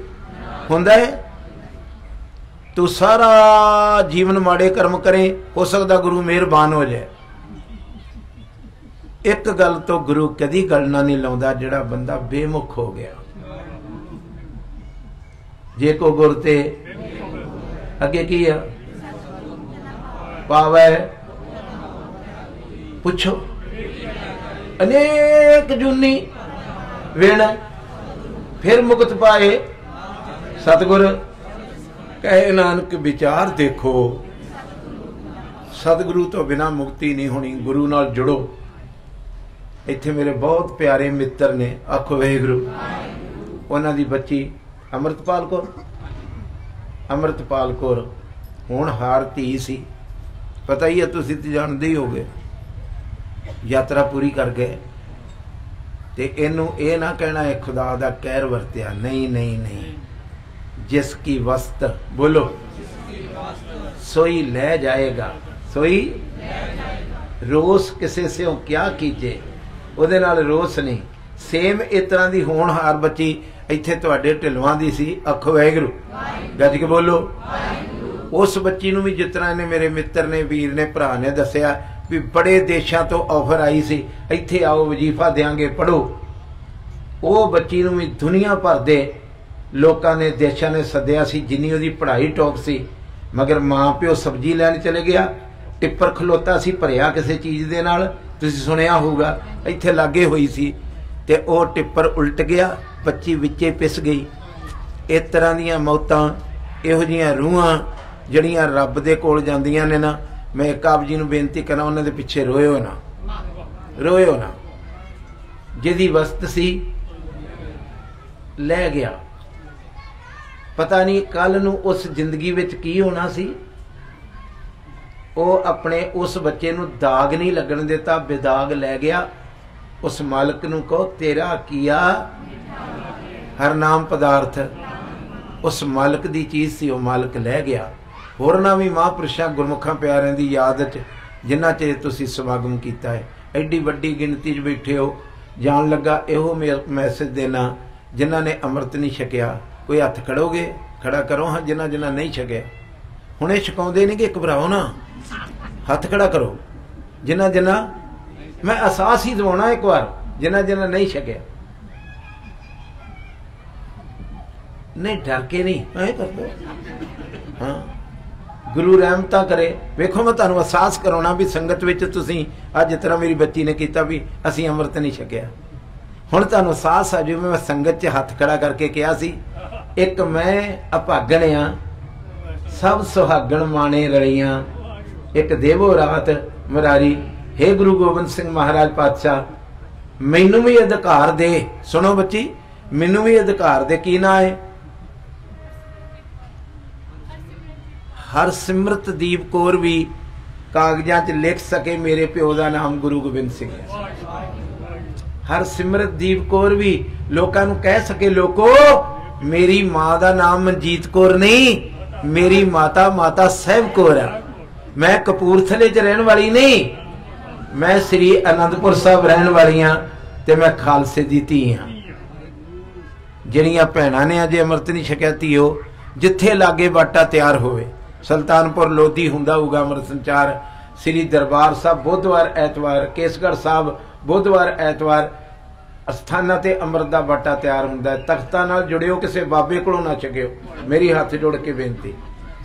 ਹੁੰਦਾ ਹੈ। ਤੂੰ ਸਾਰਾ ਜੀਵਨ ਮਾੜੇ ਕਰਮ ਕਰੇ, ਹੋ ਸਕਦਾ ਗੁਰੂ ਮਿਹਰਬਾਨ ਹੋ ਜਾਏ। ਇੱਕ ਗੱਲ ਤੋਂ ਗੁਰੂ ਕਦੀ ਗੱਲ ਨਾ ਨਹੀਂ ਲਾਉਂਦਾ, ਜਿਹੜਾ ਬੰਦਾ ਬੇਮੁਖ ਹੋ ਗਿਆ। ਜੇ ਕੋ ਗੁਰ ਤੇ ਅੱਗੇ ਕੀ ਆ? ਪਾਵੈ। ਪੁੱਛੋ। ਅਨੇਕ ਜੁਨੀ ਵੇਣ, ਫਿਰ ਮੁਕਤ ਪਾਏ ਸਤਗੁਰ। ਕਹੇ ਨਾਨਕ, ਵਿਚਾਰ ਦੇਖੋ। ਸਤਿਗੁਰੂ ਤੋਂ ਬਿਨਾ ਮੁਕਤੀ ਨਹੀਂ ਹੋਣੀ, ਗੁਰੂ ਨਾਲ ਜੁੜੋ। ਇੱਥੇ ਮੇਰੇ ਬਹੁਤ ਪਿਆਰੇ ਮਿੱਤਰ ਨੇ ਆਖੋ ਵਾਹਿਗੁਰੂ ਉਹਨਾਂ ਦੀ ਬੱਚੀ ਅਮਰਤਪਾਲ ਕੌਰ। ਅਮਰਤਪਾਲ ਕੌਰ, ਹੁਣ ਹਾਰ ਧੀ ਸੀ। ਪਤਾ ਹੀ ਹੈ ਤੁਸੀਂ ਤੇ ਜਾਣਦੇ ਹੀ ਹੋਗੇ ਯਾਤਰਾ ਪੂਰੀ ਕਰ ਗਏ। ਤੇ ਇਹਨੂੰ ਇਹ ਨਾ ਕਹਿਣਾ, ਇਹ ਖੁਦਾ ਦਾ ਕਹਿਰ ਵਰਤਿਆ, ਨਹੀਂ ਨਹੀਂ ਨਹੀਂ ਜਿਸ ਕੀ ਵਸਤ, ਬੋਲੋ। ਸੋਈ ਲੈ ਜਾਏਗਾ, ਸੋਈ ਰੋਸ ਕਿਸੇ ਸਿਓ ਕਿਆ ਕੀਜੇ? ਉਹਦੇ ਨਾਲ ਰੋਸ ਨਹੀਂ। ਸੇਮ ਇਸ ਤਰ੍ਹਾਂ ਦੀ ਹੋਣਹਾਰ ਬੱਚੀ ਇੱਥੇ ਤੁਹਾਡੇ ਢਿਲਵਾਂ ਦੀ ਸੀ, ਅੱਖ ਵੈਗਰੂ ਗੱਜ ਕੇ ਬੋਲੋ। ਉਸ ਬੱਚੀ ਨੂੰ ਵੀ ਜਿਸ ਤਰ੍ਹਾਂ ਇਹਨੇ ਮੇਰੇ ਮਿੱਤਰ ਨੇ, ਵੀਰ ਨੇ, ਭਰਾ ਨੇ ਦੱਸਿਆ ਵੀ ਬੜੇ ਦੇਸ਼ਾਂ ਤੋਂ ਆਫਰ ਆਈ ਸੀ, ਇੱਥੇ ਆਓ, ਵਜ਼ੀਫਾ ਦੇਾਂਗੇ ਪੜੋ ਉਹ ਬੱਚੀ ਨੂੰ ਵੀ ਦੁਨੀਆ ਭਰ ਦੇ ਲੋਕਾਂ ਨੇ, ਦੇਸ਼ਾਂ ਨੇ ਸੱਦਿਆ ਸੀ, ਜਿੰਨੀ ਉਹਦੀ ਪੜ੍ਹਾਈ ਟੌਪ ਸੀ, ਮਗਰ ਮਾਂ ਪਿਓ ਸਬਜ਼ੀ ਲੈਣ ਚਲੇ ਗਿਆ, ਟਿੱਪਰ ਖਲੋਤਾ ਸੀ ਭਰਿਆ ਕਿਸੇ ਚੀਜ਼ ਦੇ ਨਾਲ, ਤੁਸੀਂ ਸੁਣਿਆ ਹੋਊਗਾ, ਇੱਥੇ ਲਾਗੇ ਹੋਈ ਸੀ, ਤੇ ਉਹ ਟਿੱਪਰ ਉਲਟ ਗਿਆ, ਬੱਚੀ ਵਿੱਚੇ ਪਿਸ ਗਈ। ਇਸ ਤਰ੍ਹਾਂ ਦੀਆਂ ਮੌਤਾਂ, ਇਹੋ ਜੀਆਂ ਰੂਹਾਂ, ਜਿਹੜੀਆਂ ਰੱਬ ਦੇ ਕੋਲ ਜਾਂਦੀਆਂ ਨੇ ਨਾ, ਮੈਂ ਇੱਕ ਆਪ ਜੀ ਨੂੰ ਬੇਨਤੀ ਕਰਾਂ, ਉਹਨਾਂ ਦੇ ਪਿੱਛੇ ਰੋਇਓ ਨਾ। ਰੋਇਓ ਨਾ। ਜਿਹਦੀ ਵਸਤ ਸੀ, ਲੈ ਗਿਆ। ਪਤਾ ਨਹੀਂ ਕੱਲ ਨੂੰ ਉਸ ਜ਼ਿੰਦਗੀ ਵਿੱਚ ਕੀ ਹੋਣਾ ਸੀ। ਉਹ ਆਪਣੇ ਉਸ ਬੱਚੇ ਨੂੰ ਦਾਗ ਨਹੀਂ ਲੱਗਣ ਦਿੱਤਾ, ਬੇਦਾਗ ਲੈ ਗਿਆ। ਉਸ ਮਾਲਕ ਨੂੰ ਕਹੋ, ਤੇਰਾ ਕੀਆ ਹਰ ਨਾਮ ਪਦਾਰਥ। ਉਸ ਮਾਲਕ ਦੀ ਚੀਜ਼ ਸੀ, ਉਹ ਮਾਲਕ ਲੈ ਗਿਆ। ਹੋਰਨਾਂ ਵੀ ਮਹਾਂਪੁਰਸ਼ਾਂ ਗੁਰਮੁਖਾਂ ਪਿਆਰਿਆਂ ਦੀ ਯਾਦ ਚ ਜਿਨ੍ਹਾਂ ਚ ਤੁਸੀਂ ਸਮਾਗਮ ਕੀਤਾ ਹੈ। ਐਡੀ ਵੱਡੀ ਗਿਣਤੀ 'ਚ ਬੈਠੇ ਹੋ, ਜਾਣ ਲੱਗਾ ਇਹੋ ਮੈਸੇਜ ਦੇਣਾ, ਜਿਨ੍ਹਾਂ ਨੇ ਅੰਮ੍ਰਿਤ ਨਹੀਂ ਛਕਿਆ। ਕੋਈ ਹੱਥ ਖੜੋਗੇ, ਖੜਾ ਕਰੋ, ਹਾਂ ਜਿਨ੍ਹਾਂ ਜਿਨ੍ਹਾਂ ਨਹੀਂ ਛਕਿਆ। ਹੁਣ ਇਹ ਛਕਾਉਂਦੇ ਨਹੀਂ ਕਿ ਘਬਰਾਓ ਨਾ, ਹੱਥ ਖੜਾ ਕਰੋ। ਜਿਨ੍ਹਾਂ ਜਿਨ੍ਹਾਂ ਮੈਂ ਅਹਿਸਾਸ ਹੀ ਦਵਾਉਣਾ ਇੱਕ ਵਾਰ ਜਿਨ੍ਹਾਂ ਜਿਨ੍ਹਾਂ ਨਹੀਂ ਛਕਿਆ। ਨਹੀਂ, ਡਰ ਕੇ ਨਹੀਂ, ਐ ਕਰ ਦੋ ਹਾਂ। ਗੁਰੂ ਰਹਿਮਤਾ ਕਰੇ। ਵੇਖੋ, ਮੈਂ ਤੁਹਾਨੂੰ ਅਹਿਸਾਸ ਕਰਾਉਣਾ ਵੀ ਸੰਗਤ ਵਿੱਚ ਤੁਸੀਂ ਅੱਜ ਤਰ੍ਹਾਂ ਮੇਰੀ ਬੱਚੀ ਨੇ ਕੀਤਾ ਵੀ ਅਸੀਂ ਅੰਮ੍ਰਿਤ ਨਹੀਂ ਛਕਿਆ। ਹੁਣ ਤੁਹਾਨੂੰ ਅਹਿਸਾਸ ਆ, ਜਿਵੇਂ ਮੈਂ ਸੰਗਤ 'ਚ ਹੱਥ ਖੜਾ ਕਰਕੇ ਕਿਹਾ ਸੀ ਇੱਕ ਮੈਂ ਅਭਾਗਣ ਆ, ਸਭ ਸੁਹਾਗਣ ਮਾਣੇ ਰਲੀਆਂ ਇੱਕ ਦੇਵੋ ਰਾਤ ਮਰਾਰੀ हे ਗੁਰੂ ਗੋਬਿੰਦ ਸਿੰਘ ਮਹਾਰਾਜ ਪਾਤਸ਼ਾਹ, ਮੈਨੂੰ ਵੀ ਅਧਿਕਾਰ ਦੇ। ਸੁਣੋ ਬੱਚੀ, ਮੈਨੂੰ ਵੀ ਅਧਿਕਾਰ ਦੇ, ਕੀ ਨਾ ਹੈ ਹਰ ਸਿਮਰਤ ਦੀਪ ਕੌਰ ਵੀ ਕਾਗਜ਼ਾਂ 'ਚ ਲਿਖ ਸਕੇ ਮੇਰੇ ਪਿਓ ਦਾ ਨਾਮ ਗੁਰੂ ਗੋਬਿੰਦ ਸਿੰਘ। ਹੈ ਹਰ ਸਿਮਰਤ ਦੀਪ ਕੌਰ ਵੀ ਲੋਕਾਂ ਨੂੰ ਕਹਿ ਸਕੇ, ਲੋਕੋ ਮੇਰੀ ਮਾਂ ਦਾ ਨਾਮ ਮਨਜੀਤ ਕੌਰ ਨਹੀਂ, ਮੇਰੀ ਮਾਤਾ ਮਾਤਾ ਸਹਿਬ ਕੌਰ ਆ। ਮੈਂ ਕਪੂਰਥਲੇ 'ਚ ਰਹਿਣ ਵਾਲੀ ਨਹੀਂ। ਮੈਂ ਸ੍ਰੀ ਅਨੰਦਪੁਰ ਸਾਹਿਬ ਰਹਿਣ ਵਾਲੀ ਆ ਤੇ ਮੈਂ ਖਾਲਸੇ ਦੀ ਧੀ ਹਾਂ। ਜਿਹੜੀਆਂ ਭੈਣਾਂ ਨੇ ਅਜੇ ਅਮਰਤ ਨਹੀਂ ਛਕਿਆ ਧੀਓ, ਜਿੱਥੇ ਲਾਗੇ ਬਾਟਾ ਤਿਆਰ ਹੋਵੇ। ਸੁਲਤਾਨਪੁਰ ਲੋਧੀ ਹੁੰਦਾ ਹੋਊਗਾ ਅਮਰ ਸੰਚਾਰ। ਸ੍ਰੀ ਦਰਬਾਰ ਸਾਹਿਬ ਬੁੱਧਵਾਰ ਐਤਵਾਰ ਕੇਸਗੜ ਸਾਹਿਬ ਬੁੱਧਵਾਰ ਐਤਵਾਰ ਅਸਥਾਨਾਂ ਤੇ ਅੰਮ੍ਰਿਤ ਦਾ ਬਾਟਾ ਤਿਆਰ ਹੁੰਦਾ ਹੈ। ਤਖਤਾਂ ਨਾਲ ਜੁੜਿਓ, ਕਿਸੇ ਬਾਬੇ ਕੋਲੋਂ ਨਾ ਛਕਿਓ। ਮੇਰੀ ਹੱਥ ਜੋੜ ਕੇ ਬੇਨਤੀ।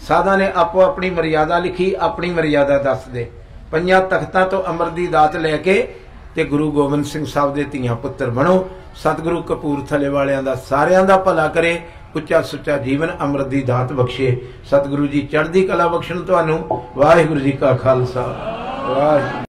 ਸਾਧਾ ਨੇ ਆਪੋ ਆਪਣੀ ਮਰਿਆਦਾ ਲਿਖੀ, ਆਪਣੀ ਮਰਿਆਦਾ ਦੱਸ ਦੇ। ਪੰਜਾਂ ਤਖਤਾਂ ਤੋਂ ਅੰਮ੍ਰਿਤ ਦੀ ਦਾਤ ਲੈ ਕੇ ਤੇ ਗੁਰੂ ਗੋਬਿੰਦ ਸਿੰਘ ਸਾਹਿਬ ਦੇ ਧੀਆਂ ਪੁੱਤਰ ਬਣੋ। ਸਤਿਗੁਰੂ ਕਪੂਰਥਲੇ ਵਾਲਿਆਂ ਦਾ, ਸਾਰਿਆਂ ਦਾ ਭਲਾ ਕਰੇ। ਉੱਚਾ ਸੁੱਚਾ ਜੀਵਨ ਅੰਮ੍ਰਿਤ ਦੀ ਦਾਤ ਬਖਸ਼ੇ। ਸਤਿਗੁਰੂ ਜੀ ਚੜ੍ਹਦੀ ਕਲਾ ਬਖਸ਼ਣ ਤੁਹਾਨੂੰ। ਵਾਹਿਗੁਰੂ ਜੀ ਕਾ ਖਾਲਸਾ। ਵਾਹਿਗੁਰੂ